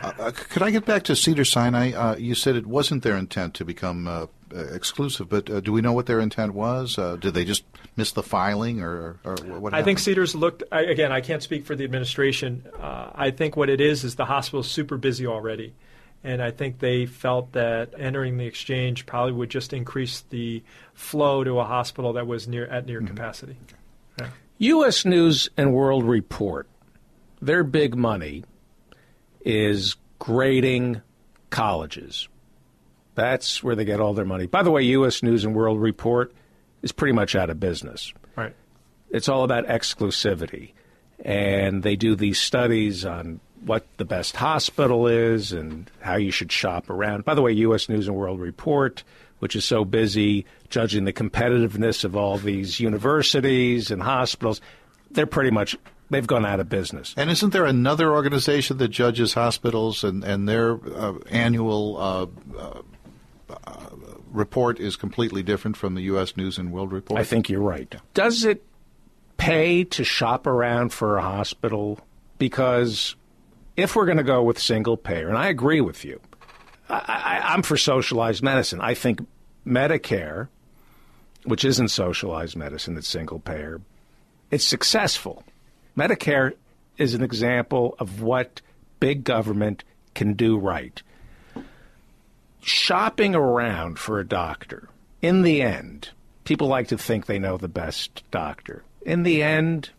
Uh, uh, could I get back to Cedar Sinai? Uh, you said it wasn't their intent to become uh, uh, exclusive, but uh, do we know what their intent was? Uh, did they just miss the filing, or, or what? I think? Cedars looked I, again. I can't speak for the administration. Uh, I think what it is is the hospital's super busy already, and I think they felt that entering the exchange probably would just increase the flow to a hospital that was near at near mm-hmm. capacity. U.S. News and World Report, their big money is grading colleges. That's where they get all their money. By the way, U.S. News and World Report is pretty much out of business. Right. It's all about exclusivity. And they do these studies on what the best hospital is and how you should shop around. By the way, U.S. News and World Report, which is so busy judging the competitiveness of all these universities and hospitals, they're pretty much they've gone out of business. And isn't there another organization that judges hospitals, and and their uh, annual uh, uh, uh, report is completely different from the U.S. News and World Report? I think you're right. Does it pay to shop around for a hospital? Because if we're going to go with single payer, and I agree with you, I, I, I'm for socialized medicine. I think Medicare, which isn't socialized medicine, it's single payer, it's successful. Medicare is an example of what big government can do right. Shopping around for a doctor, in the end, people like to think they know the best doctor. In the end,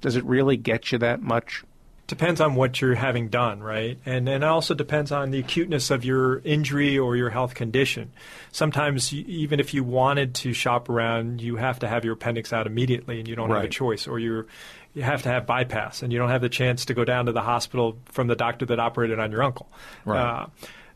Does it really get you that much? Depends on what you're having done, right? And and it also depends on the acuteness of your injury or your health condition. Sometimes you, even if you wanted to shop around, you have to have your appendix out immediately, and you don't have a choice, or you you have to have bypass, and you don't have the chance to go down to the hospital from the doctor that operated on your uncle. Right. Uh,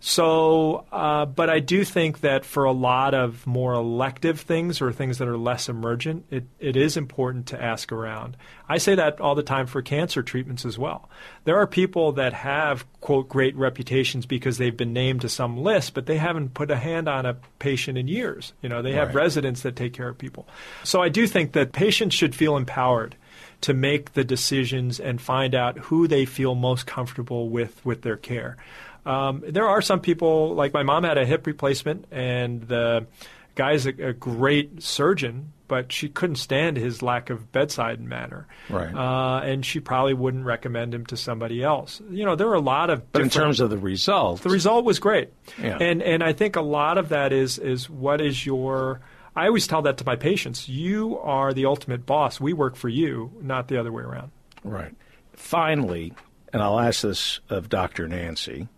so, uh, but I do think that for a lot of more elective things or things that are less emergent, it, it is important to ask around. I say that all the time for cancer treatments as well. There are people that have, quote, great reputations because they've been named to some list, but they haven't put a hand on a patient in years. You know, they have Right. residents that take care of people. So I do think that patients should feel empowered to make the decisions and find out who they feel most comfortable with with their care. Um, there are some people, like my mom had a hip replacement, and the guy's a, a great surgeon, but she couldn't stand his lack of bedside manner. Right. Uh, and she probably wouldn't recommend him to somebody else. You know, there are a lot of But in terms of the result, the result was great. Yeah. And and I think a lot of that is is what is your I always tell that to my patients. You are the ultimate boss. We work for you, not the other way around. Right. Finally, and I'll ask this of Dr. Nancy,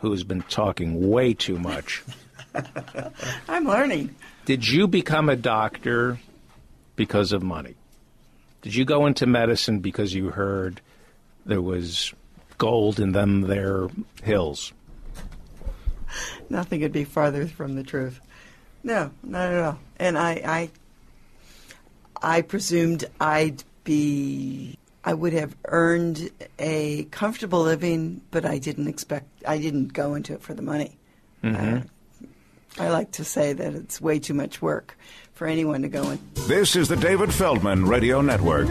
who has been talking way too much. I'm learning. Did you become a doctor because of money? Did you go into medicine because you heard there was gold in them there hills? Nothing could be farther from the truth. No, not at all. And I, I, I presumed I'd be, I would have earned a comfortable living, but I didn't expect, I didn't go into it for the money. Uh, I like to say that it's way too much work for anyone to go in. This is the David Feldman Radio Network.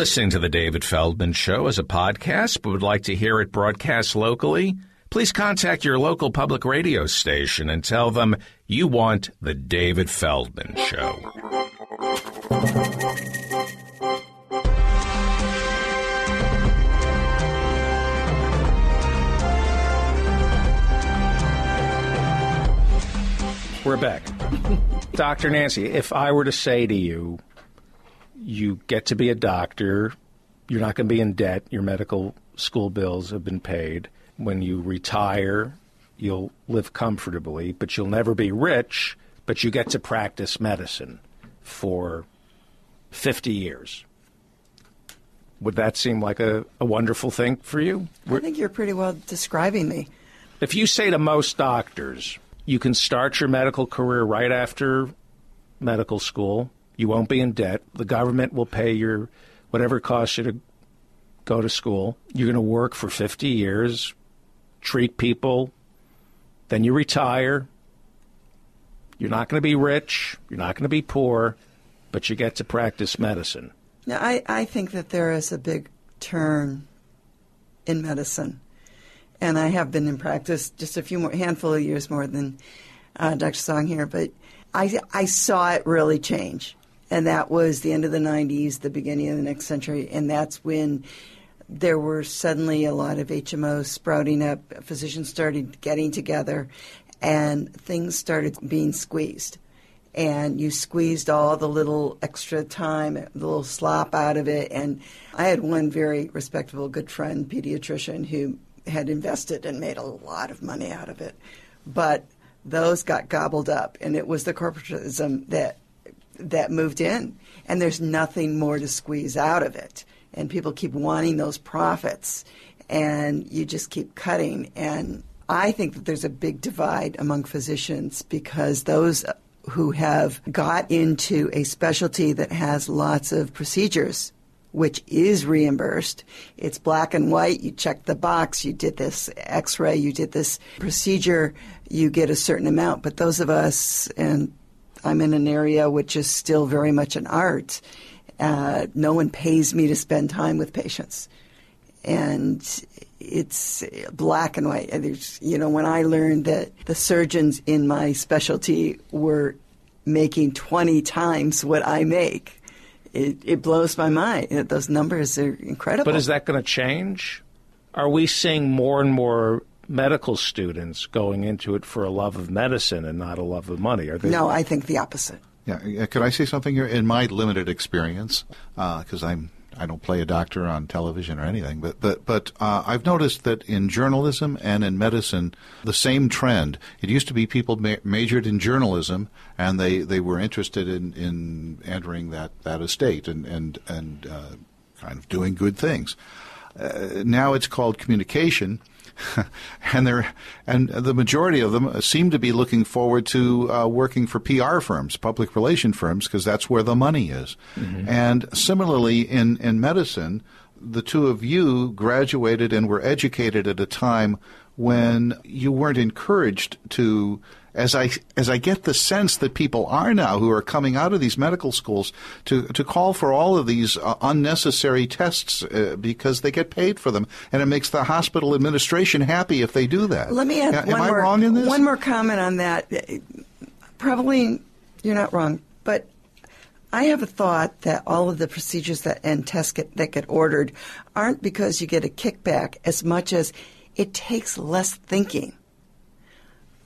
Listening to The David Feldman Show as a podcast but would like to hear it broadcast locally? Please contact your local public radio station and tell them you want The David Feldman Show. We're back. Dr. Nancy, if I were to say to you, you get to be a doctor, you're not going to be in debt, your medical school bills have been paid. When you retire, you'll live comfortably, but you'll never be rich, but you get to practice medicine for 50 years. Would that seem like a, a wonderful thing for you? I think you're pretty well describing me. If you say to most doctors, you can start your medical career right after medical school, you won't be in debt, the government will pay your whatever costs you to go to school, you're going to work for 50 years, treat people, then you retire. You're not going to be rich, you're not going to be poor, but you get to practice medicine. Now, I, I think that there is a big turn in medicine, and I have been in practice just a few more handful of years more than uh, Dr. Song here, but I I saw it really change, and that was the end of the '90s, the beginning of the next century, and that's when there were suddenly a lot of HMOs sprouting up. Physicians started getting together, and things started being squeezed and you squeezed all the little extra time, the little slop out of it. And I had one very respectable, good friend, pediatrician, who had invested and made a lot of money out of it. But those got gobbled up, and it was the corporatism that that moved in, and there's nothing more to squeeze out of it. And people keep wanting those profits, and you just keep cutting. And I think that there's a big divide among physicians because those who have got into a specialty that has lots of procedures, which is reimbursed. It's black and white. You check the box. You did this x ray. You did this procedure. You get a certain amount. But those of us, and I'm in an area which is still very much an art, uh, no one pays me to spend time with patients. And it's black and white. And there's, you know, when I learned that the surgeons in my specialty were making 20 times what I make, it, it blows my mind. Those numbers are incredible. But is that going to change? Are we seeing more and more medical students going into it for a love of medicine and not a love of money? Are they, no, I think the opposite. Yeah, uh, could I say something here? In my limited experience, because I'm I don't play a doctor on television or anything, but but but uh, I've noticed that in journalism and in medicine, the same trend. It used to be people ma- majored in journalism and they, they were interested in, in entering that, that estate and and and uh, kind of doing good things. Uh, now it's called communication. and they're and the majority of them seem to be looking forward to uh, working for PR firms, public relation firms, because that's where the money is. And similarly, in in medicine, the two of you graduated and were educated at a time when you weren't encouraged to as I as I get the sense that people are now who are coming out of these medical schools to to call for all of these uh, unnecessary tests uh, because they get paid for them, and it makes the hospital administration happy if they do that. Let me add Am one I more wrong in this? one more comment on that. Probably you're not wrong, but I have a thought that all of the procedures that and tests get, that get ordered aren't because you get a kickback as much as it takes less thinking.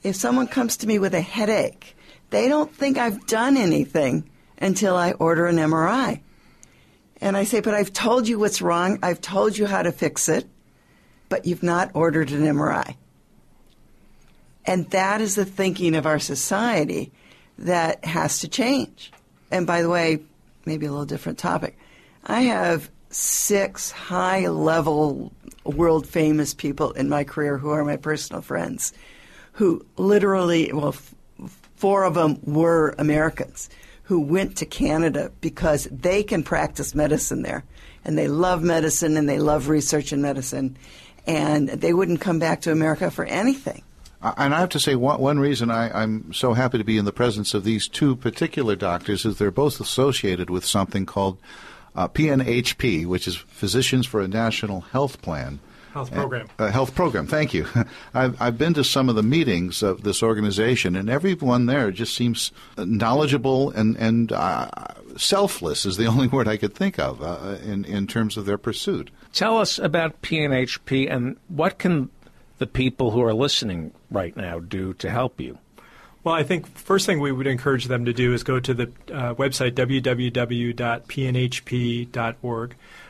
If someone comes to me with a headache, they don't think I've done anything until I order an MRI. And I say, but I've told you what's wrong. I've told you how to fix it, but you've not ordered an MRI. And that is the thinking of our society that has to change. And by the way, maybe a little different topic. I have six high level world famous people in my career who are my personal friends who literally, well, f- four of them were Americans who went to Canada because they can practice medicine there. And they love medicine and they love research in medicine. And they wouldn't come back to America for anything. And I have to say, one, one reason I, I'm so happy to be in the presence of these two particular doctors is they're both associated with something called uh, PNHP, which is Physicians for a National Health Plan. Health program. A health program, thank you. I've, I've been to some of the meetings of this organization, and everyone there just seems knowledgeable and, and uh, selfless is the only word I could think of uh, in, in terms of their pursuit. Tell us about PNHP and what can the people who are listening right now do to help you? Well, I think first thing we would encourage them to do is go to the uh, website www.pnhp.org.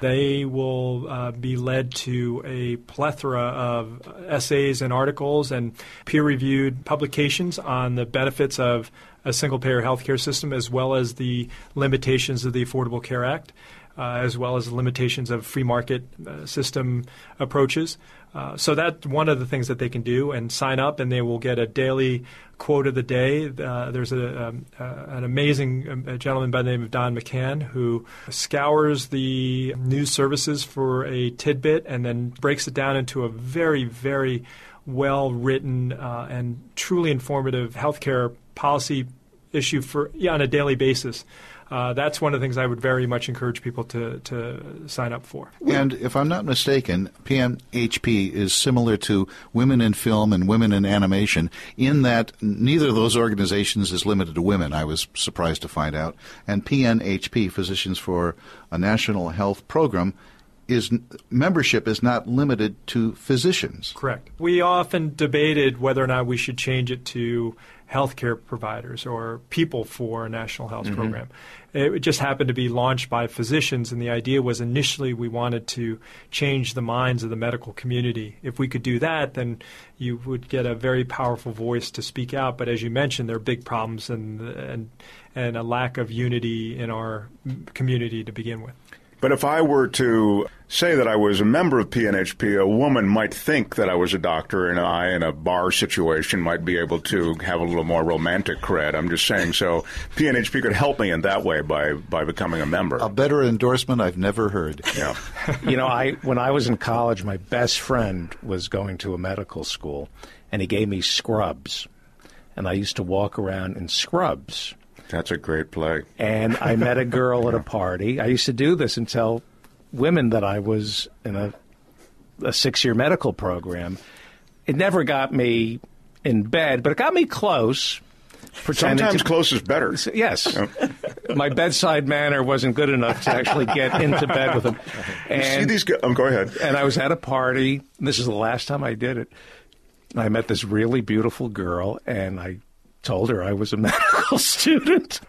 They will uh, be led to a plethora of essays and articles and peer-reviewed publications on the benefits of a single-payer healthcare system, as well as the limitations of the Affordable Care Act. Uh, as well as the limitations of free market uh, system approaches. Uh, so that's one of the things that they can do and sign up, and they will get a daily quote of the day. Uh, there's a, um, uh, an amazing um, gentleman by the name of Don McCanne who scours the news services for a tidbit and then breaks it down into a very, very well written uh, and truly informative healthcare policy issue for yeah, on a daily basis. Uh, that's one of the things I would very much encourage people to, to sign up for. And if I'm not mistaken, PNHP is similar to Women in Film and Women in Animation in that neither of those organizations is limited to women. I was surprised to find out. And PNHP, Physicians for a National Health Program, is membership is not limited to physicians. Correct. We often debated whether or not we should change it to healthcare providers or people for a national health mm-hmm. program. It just happened to be launched by physicians, and the idea was initially we wanted to change the minds of the medical community. If we could do that, then you would get a very powerful voice to speak out. But as you mentioned, there are big problems and and and a lack of unity in our community to begin with. But if I were to say that I was a member of PNHP, a woman might think that I was a doctor, and I, in a bar situation, might be able to have a little more romantic cred. I'm just saying. So PNHP could help me in that way by, by becoming a member. A better endorsement I've never heard. yeah. you know, I when I was in college, my best friend was going to a medical school, and he gave me scrubs, and I used to walk around in scrubs. That's a great play. And I met a girl at a party. I used to do this and tell women that I was in a, a six-year medical program. It never got me in bed, but it got me close. Sometimes to, close is better. Yes. my bedside manner wasn't good enough to actually get into bed with him. You see these? Um, go ahead. and I was at a party. This is the last time I did it. I met this really beautiful girl, and I told her I was a medical student.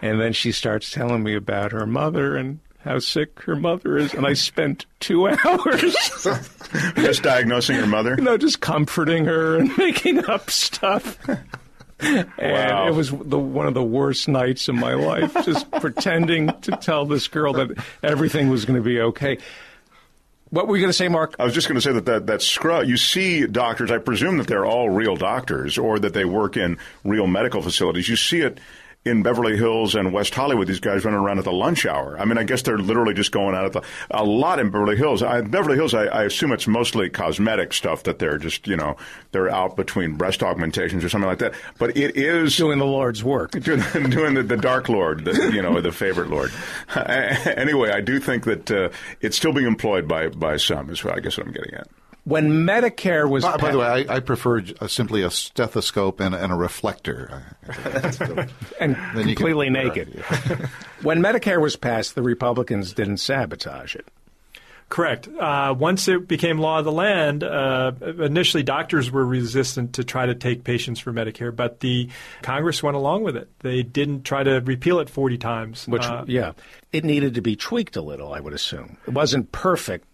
And then she starts telling me about her mother and how sick her mother is. And I spent two hours, Just diagnosing her mother. you know, just comforting her and making up stuff. And Wow. it was the, one of the worst nights of my life, just pretending to tell this girl that everything was going to be okay. What were you going to say, Mark? I was just going to say that that, that scrub, you see doctors, I presume that they're all real doctors or that they work in real medical facilities. You see it in Beverly Hills and West Hollywood, these guys running around at the lunch hour. I mean, I guess they're literally just going out at the, a lot in Beverly Hills. I, Beverly Hills, I, I assume it's mostly cosmetic stuff that they're just, you know, they're out between breast augmentations or something like that. But it is Doing the Lord's work. doing, doing the, the Dark Lord, the, you know, the favorite Lord. anyway, I do think that uh, it's still being employed by, by some, is what I guess what I'm getting at. When Medicare was By, by the way, I, I prefer j- uh, simply a stethoscope and, and a reflector. and Then you can- completely naked. when Medicare was passed, the Republicans didn't sabotage it. Correct. Uh, once it became law of the land, uh, initially doctors were resistant to try to take patients for Medicare, but the Congress went along with it. They didn't try to repeal it 40 times. Which, Uh, yeah, it needed to be tweaked a little. I would assume it wasn't perfect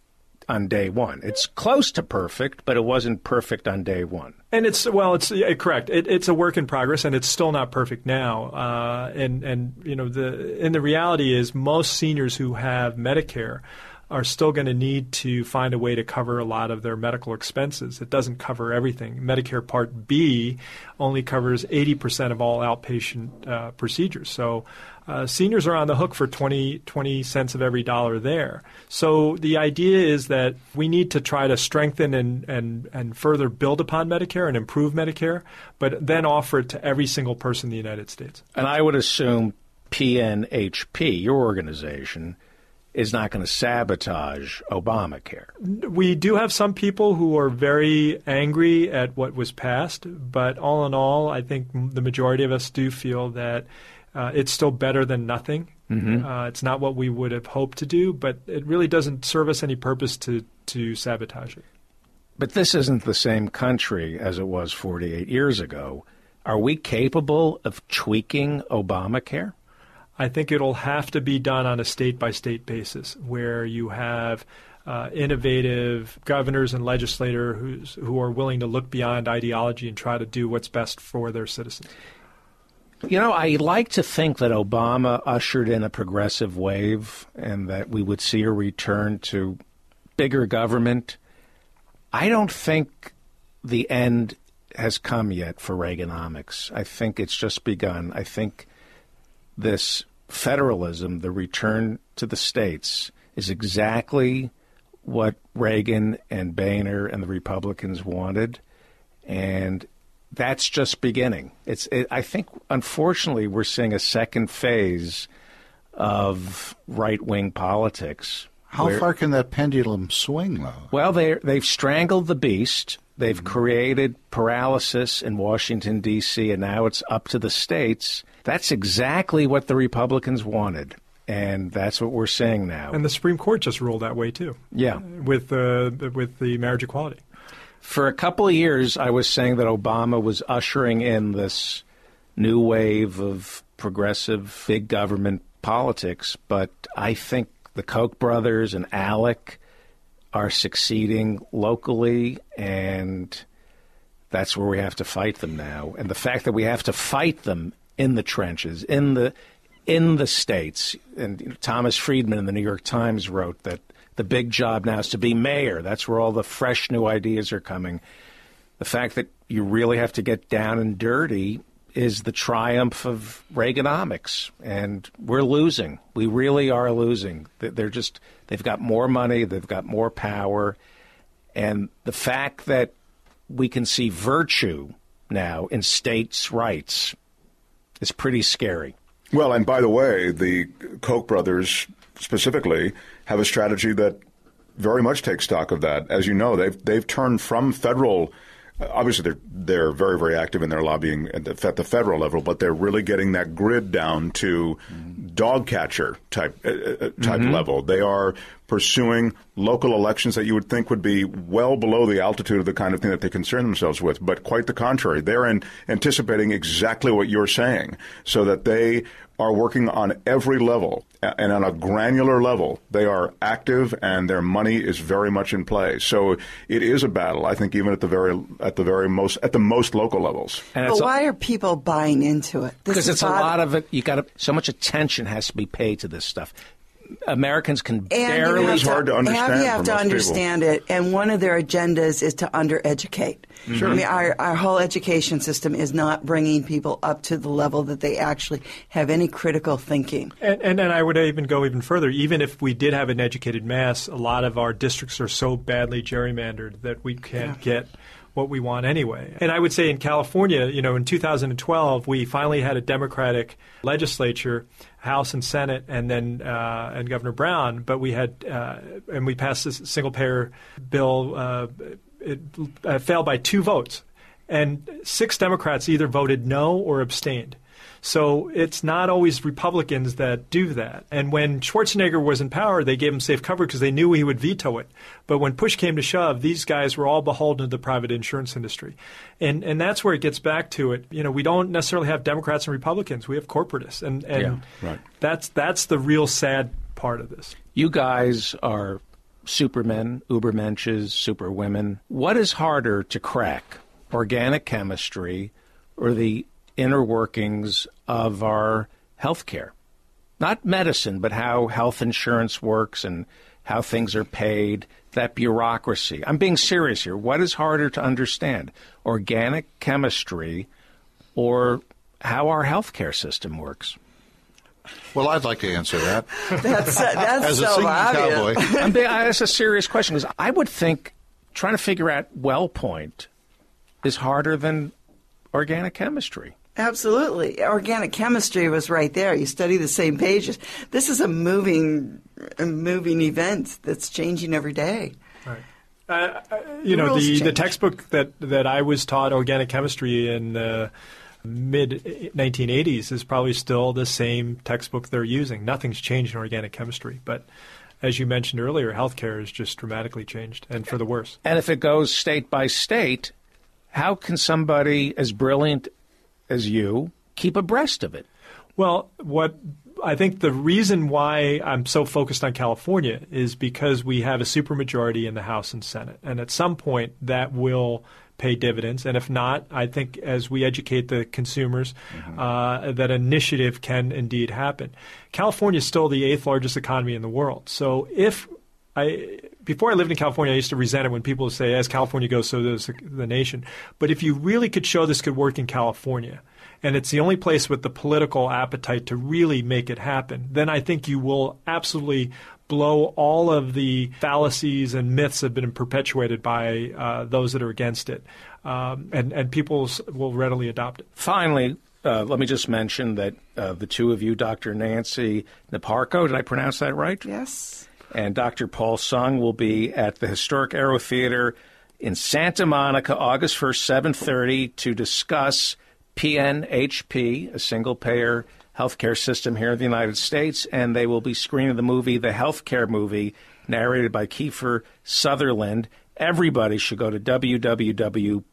on day one. It's close to perfect, but it wasn't perfect on day one. And it's well, it's yeah, correct. It, it's a work in progress, and it's still not perfect now. Uh, and and you know the and the reality is most seniors who have Medicare are still going to need to find a way to cover a lot of their medical expenses. It doesn't cover everything. Medicare Part B only covers 80% of all outpatient uh, procedures. So uh, seniors are on the hook for 20, 20 cents of every dollar there. So the idea is that we need to try to strengthen and, and, and further build upon Medicare and improve Medicare, but then offer it to every single person in the United States. And I would assume PNHP, your organization, is not going to sabotage Obamacare. We do have some people who are very angry at what was passed, but all in all, I think the majority of us do feel that uh, it's still better than nothing. Uh, it's not what we would have hoped to do, but it really doesn't serve us any purpose to, to sabotage it. But this isn't the same country as it was 48 years ago. Are we capable of tweaking Obamacare? I think it'll have to be done on a state by state basis where you have uh, innovative governors and legislators who are willing to look beyond ideology and try to do what's best for their citizens. You know, I like to think that Obama ushered in a progressive wave and that we would see a return to bigger government. I don't think the end has come yet for Reaganomics. I think it's just begun. I think this federalism, the return to the states, is exactly what Reagan and Boehner and the Republicans wanted. And that's just beginning. It's. It, I think, unfortunately, we're seeing a second phase of right wing politics. How where- far can that pendulum swing, though? Well, they they've strangled the beast. They've created paralysis in Washington D.C. and now it's up to the states. That's exactly what the Republicans wanted, and that's what we're seeing now. And the Supreme Court just ruled that way too. Yeah. with uh, with the marriage equality. For a couple of years, I was saying that Obama was ushering in this new wave of progressive big government politics, but I think the Koch brothers and ALEC are succeeding locally, and that's where we have to fight them now. And the fact that we have to fight them in the trenches, in the in the states, and Thomas Friedman in the New York Times wrote that the big job now is to be mayor. That's where all the fresh new ideas are coming. The fact that you really have to get down and dirty is the triumph of Reaganomics, and we're losing. We really are losing. They- They're just they've got more money, they've got more power, and the fact that we can see virtue now in states' rights is pretty scary. Well, and by the way, the Koch brothers specifically have a strategy that very much takes stock of that. As you know, they've they've turned from federal obviously they're they're very very active in their lobbying at the, at the federal level, but they're really getting that grid down to dog catcher type uh, uh, type Mm-hmm. level. They are pursuing local elections that you would think would be well below the altitude of the kind of thing that they concern themselves with, but quite the contrary. They're in, anticipating exactly what you're saying, so that they are working on every level and on a granular level. They are active, and their money is very much in play. So it is a battle. I think even at the very at the very most at the most local levels. And But it's a- why are people buying into it? Because it's a lot of it. You got so much attention has to be paid to this stuff. Americans can And barely. you have It's hard to understand Have, you have to most people. understand it, and one of their agendas is to undereducate. Sure. I mean, our, our whole education system is not bringing people up to the level that they actually have any critical thinking. And, and and I would even go even further. Even if we did have an educated mass, a lot of our districts are so badly gerrymandered that we can't get what we want anyway. And I would say in California, you know, in 2012, we finally had a Democratic legislature, House and Senate, and then uh, and Governor Brown. But we had uh, and we passed this single payer bill. Uh, it uh, failed by two votes, and six Democrats either voted no or abstained. So it's not always Republicans that do that. And when Schwarzenegger was in power, they gave him safe cover because they knew he would veto it. But when push came to shove, these guys were all beholden to the private insurance industry. And and that's where it gets back to it. You know, we don't necessarily have Democrats and Republicans. We have corporatists. And and Yeah, right. that's that's the real sad part of this. You guys are supermen, ubermenches, superwomen. What is harder to crack, organic chemistry or the inner workings of our healthcare? Not medicine, but how health insurance works and how things are paid, that bureaucracy. I'm being serious here. What is harder to understand, organic chemistry or how our healthcare system works? Well, I'd like to answer that. That's uh, that's As a so obvious. cowboy. I'm being, that's a serious question because I would think trying to figure out well point is harder than organic chemistry. Absolutely. Organic chemistry was right there. You study the same pages. This is a moving, a moving event that's changing every day. Uh, uh, you know, rules the, the textbook that, that I was taught organic chemistry in the mid uh, 1980s is probably still the same textbook they're using. Nothing's changed in organic chemistry, but as you mentioned earlier, healthcare has just dramatically changed and for the worse. And if it goes state by state, how can somebody as brilliant as you keep abreast of it? Well, what I think the reason why I'm so focused on California is because we have a supermajority in the House and Senate, and at some point that will pay dividends. And if not, I think as we educate the consumers, uh, that initiative can indeed happen. California is still the eighth largest economy in the world. So if I before I lived in California, I used to resent it when people would say, "As California goes, so does the, the nation." But if you really could show this could work in California, and it's the only place with the political appetite to really make it happen, then I think you will absolutely blow all of the fallacies and myths that have been perpetuated by uh, those that are against it, um, and and people will readily adopt it. Finally, uh, let me just mention that uh, the two of you, Dr. Nancy Niparko, did I pronounce that right? Yes. And Dr. Paul Song will be at the Historic Aero Theater in Santa Monica, August 1st, 7:30, to discuss PNHP, a single-payer healthcare system here in the United States, and they will be screening the movie, the healthcare movie, narrated by Kiefer Sutherland. Everybody should go to www.pnhp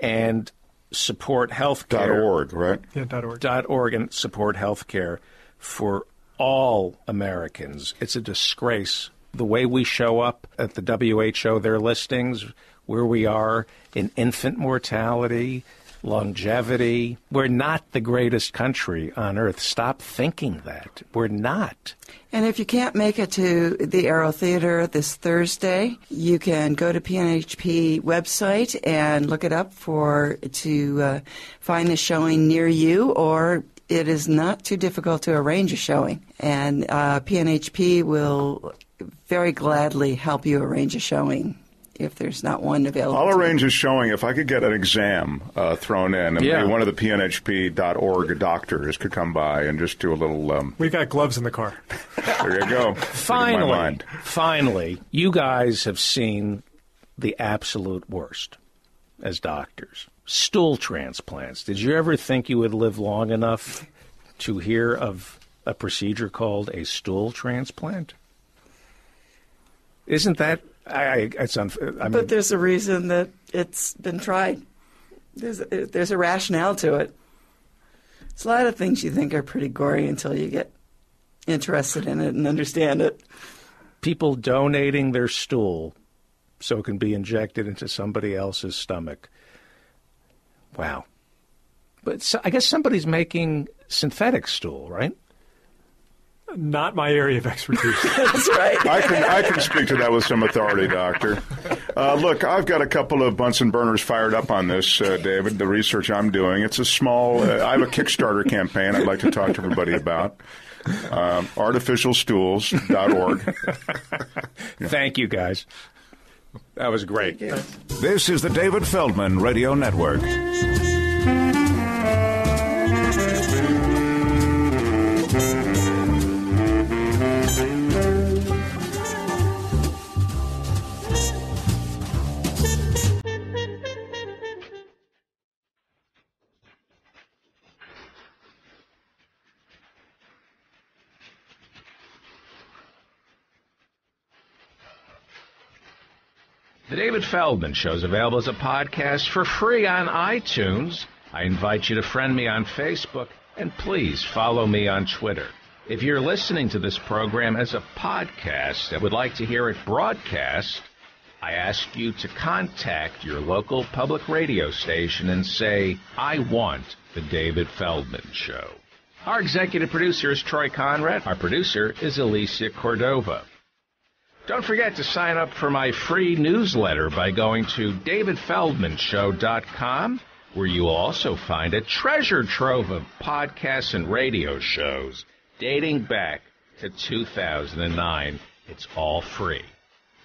and support healthcare org, right? Yeah, .org. org and support healthcare for all Americans. It's a disgrace the way we show up at the WHO, their listings, where we are in infant mortality, longevity. We're not the greatest country on earth. Stop thinking that. We're not. And if you can't make it to the Aero Theater this Thursday, you can go to PNHP website and look it up for to uh, find the showing near you, or it is not too difficult to arrange a showing. And uh, PNHP will very gladly help you arrange a showing if there's not one available. I'll arrange a showing if I could get an exam uh, thrown in, and Yeah. maybe one of the PNHP.org doctors could come by and just do a little. Um, We've got gloves in the car. there you go. Sticking my Finally, mind. finally, you guys have seen the absolute worst as doctors. Stool transplants. Did you ever think you would live long enough to hear of a procedure called a stool transplant? Isn't that? I, I, it's unf- I mean, But there's a reason that it's been tried. There's there's a rationale to it. There's a lot of things you think are pretty gory until you get interested in it and understand it. people donating their stool so it can be injected into somebody else's stomach. Wow. But so, I guess somebody's making synthetic stool, right? Not my area of expertise. That's right. I can I can speak to that with some authority, Doctor. Uh, look, I've got a couple of Bunsen burners fired up on this, uh, David. The research I'm doing. It's a small. Uh, I have a Kickstarter campaign. I'd like to talk to everybody about. Um, artificialstools.org. Thank you, guys. That was great. This is the David Feldman Radio Network. The David Feldman Show is available as a podcast for free on iTunes. I invite you to friend me on Facebook and please follow me on Twitter. If you're listening to this program as a podcast and would like to hear it broadcast, I ask you to contact your local public radio station and say, I want the David Feldman Show. Our executive producer is Troy Conrad. Our producer is Alicia Cordova. Don't forget to sign up for my free newsletter by going to davidfeldmanshow.com, where you will also find a treasure trove of podcasts and radio shows dating back to 2009. It's all free.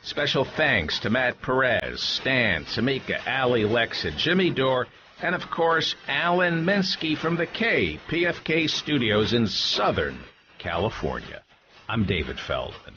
Special thanks to Matt Perez, Stan, Tamika, Ali, Lexa, Jimmy Dore, and of course, Alan Minsky from the K, PFK Studios in Southern California. I'm David Feldman.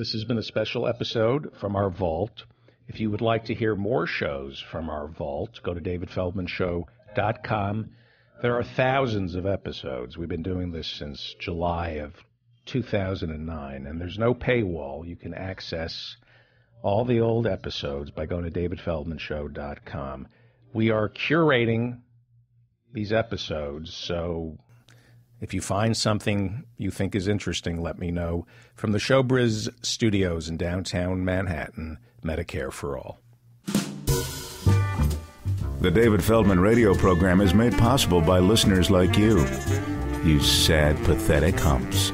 This has been a special episode from our vault. If you would like to hear more shows from our vault, go to davidfeldmanshow.com. There are thousands of episodes. We've been doing this since July of 2009, and there's no paywall. You can access all the old episodes by going to davidfeldmanshow.com. We are curating these episodes, so if you find something you think is interesting, let me know. From the Showbiz Studios in downtown Manhattan, Medicare for All. The David Feldman radio program is made possible by listeners like you. You sad, pathetic humps.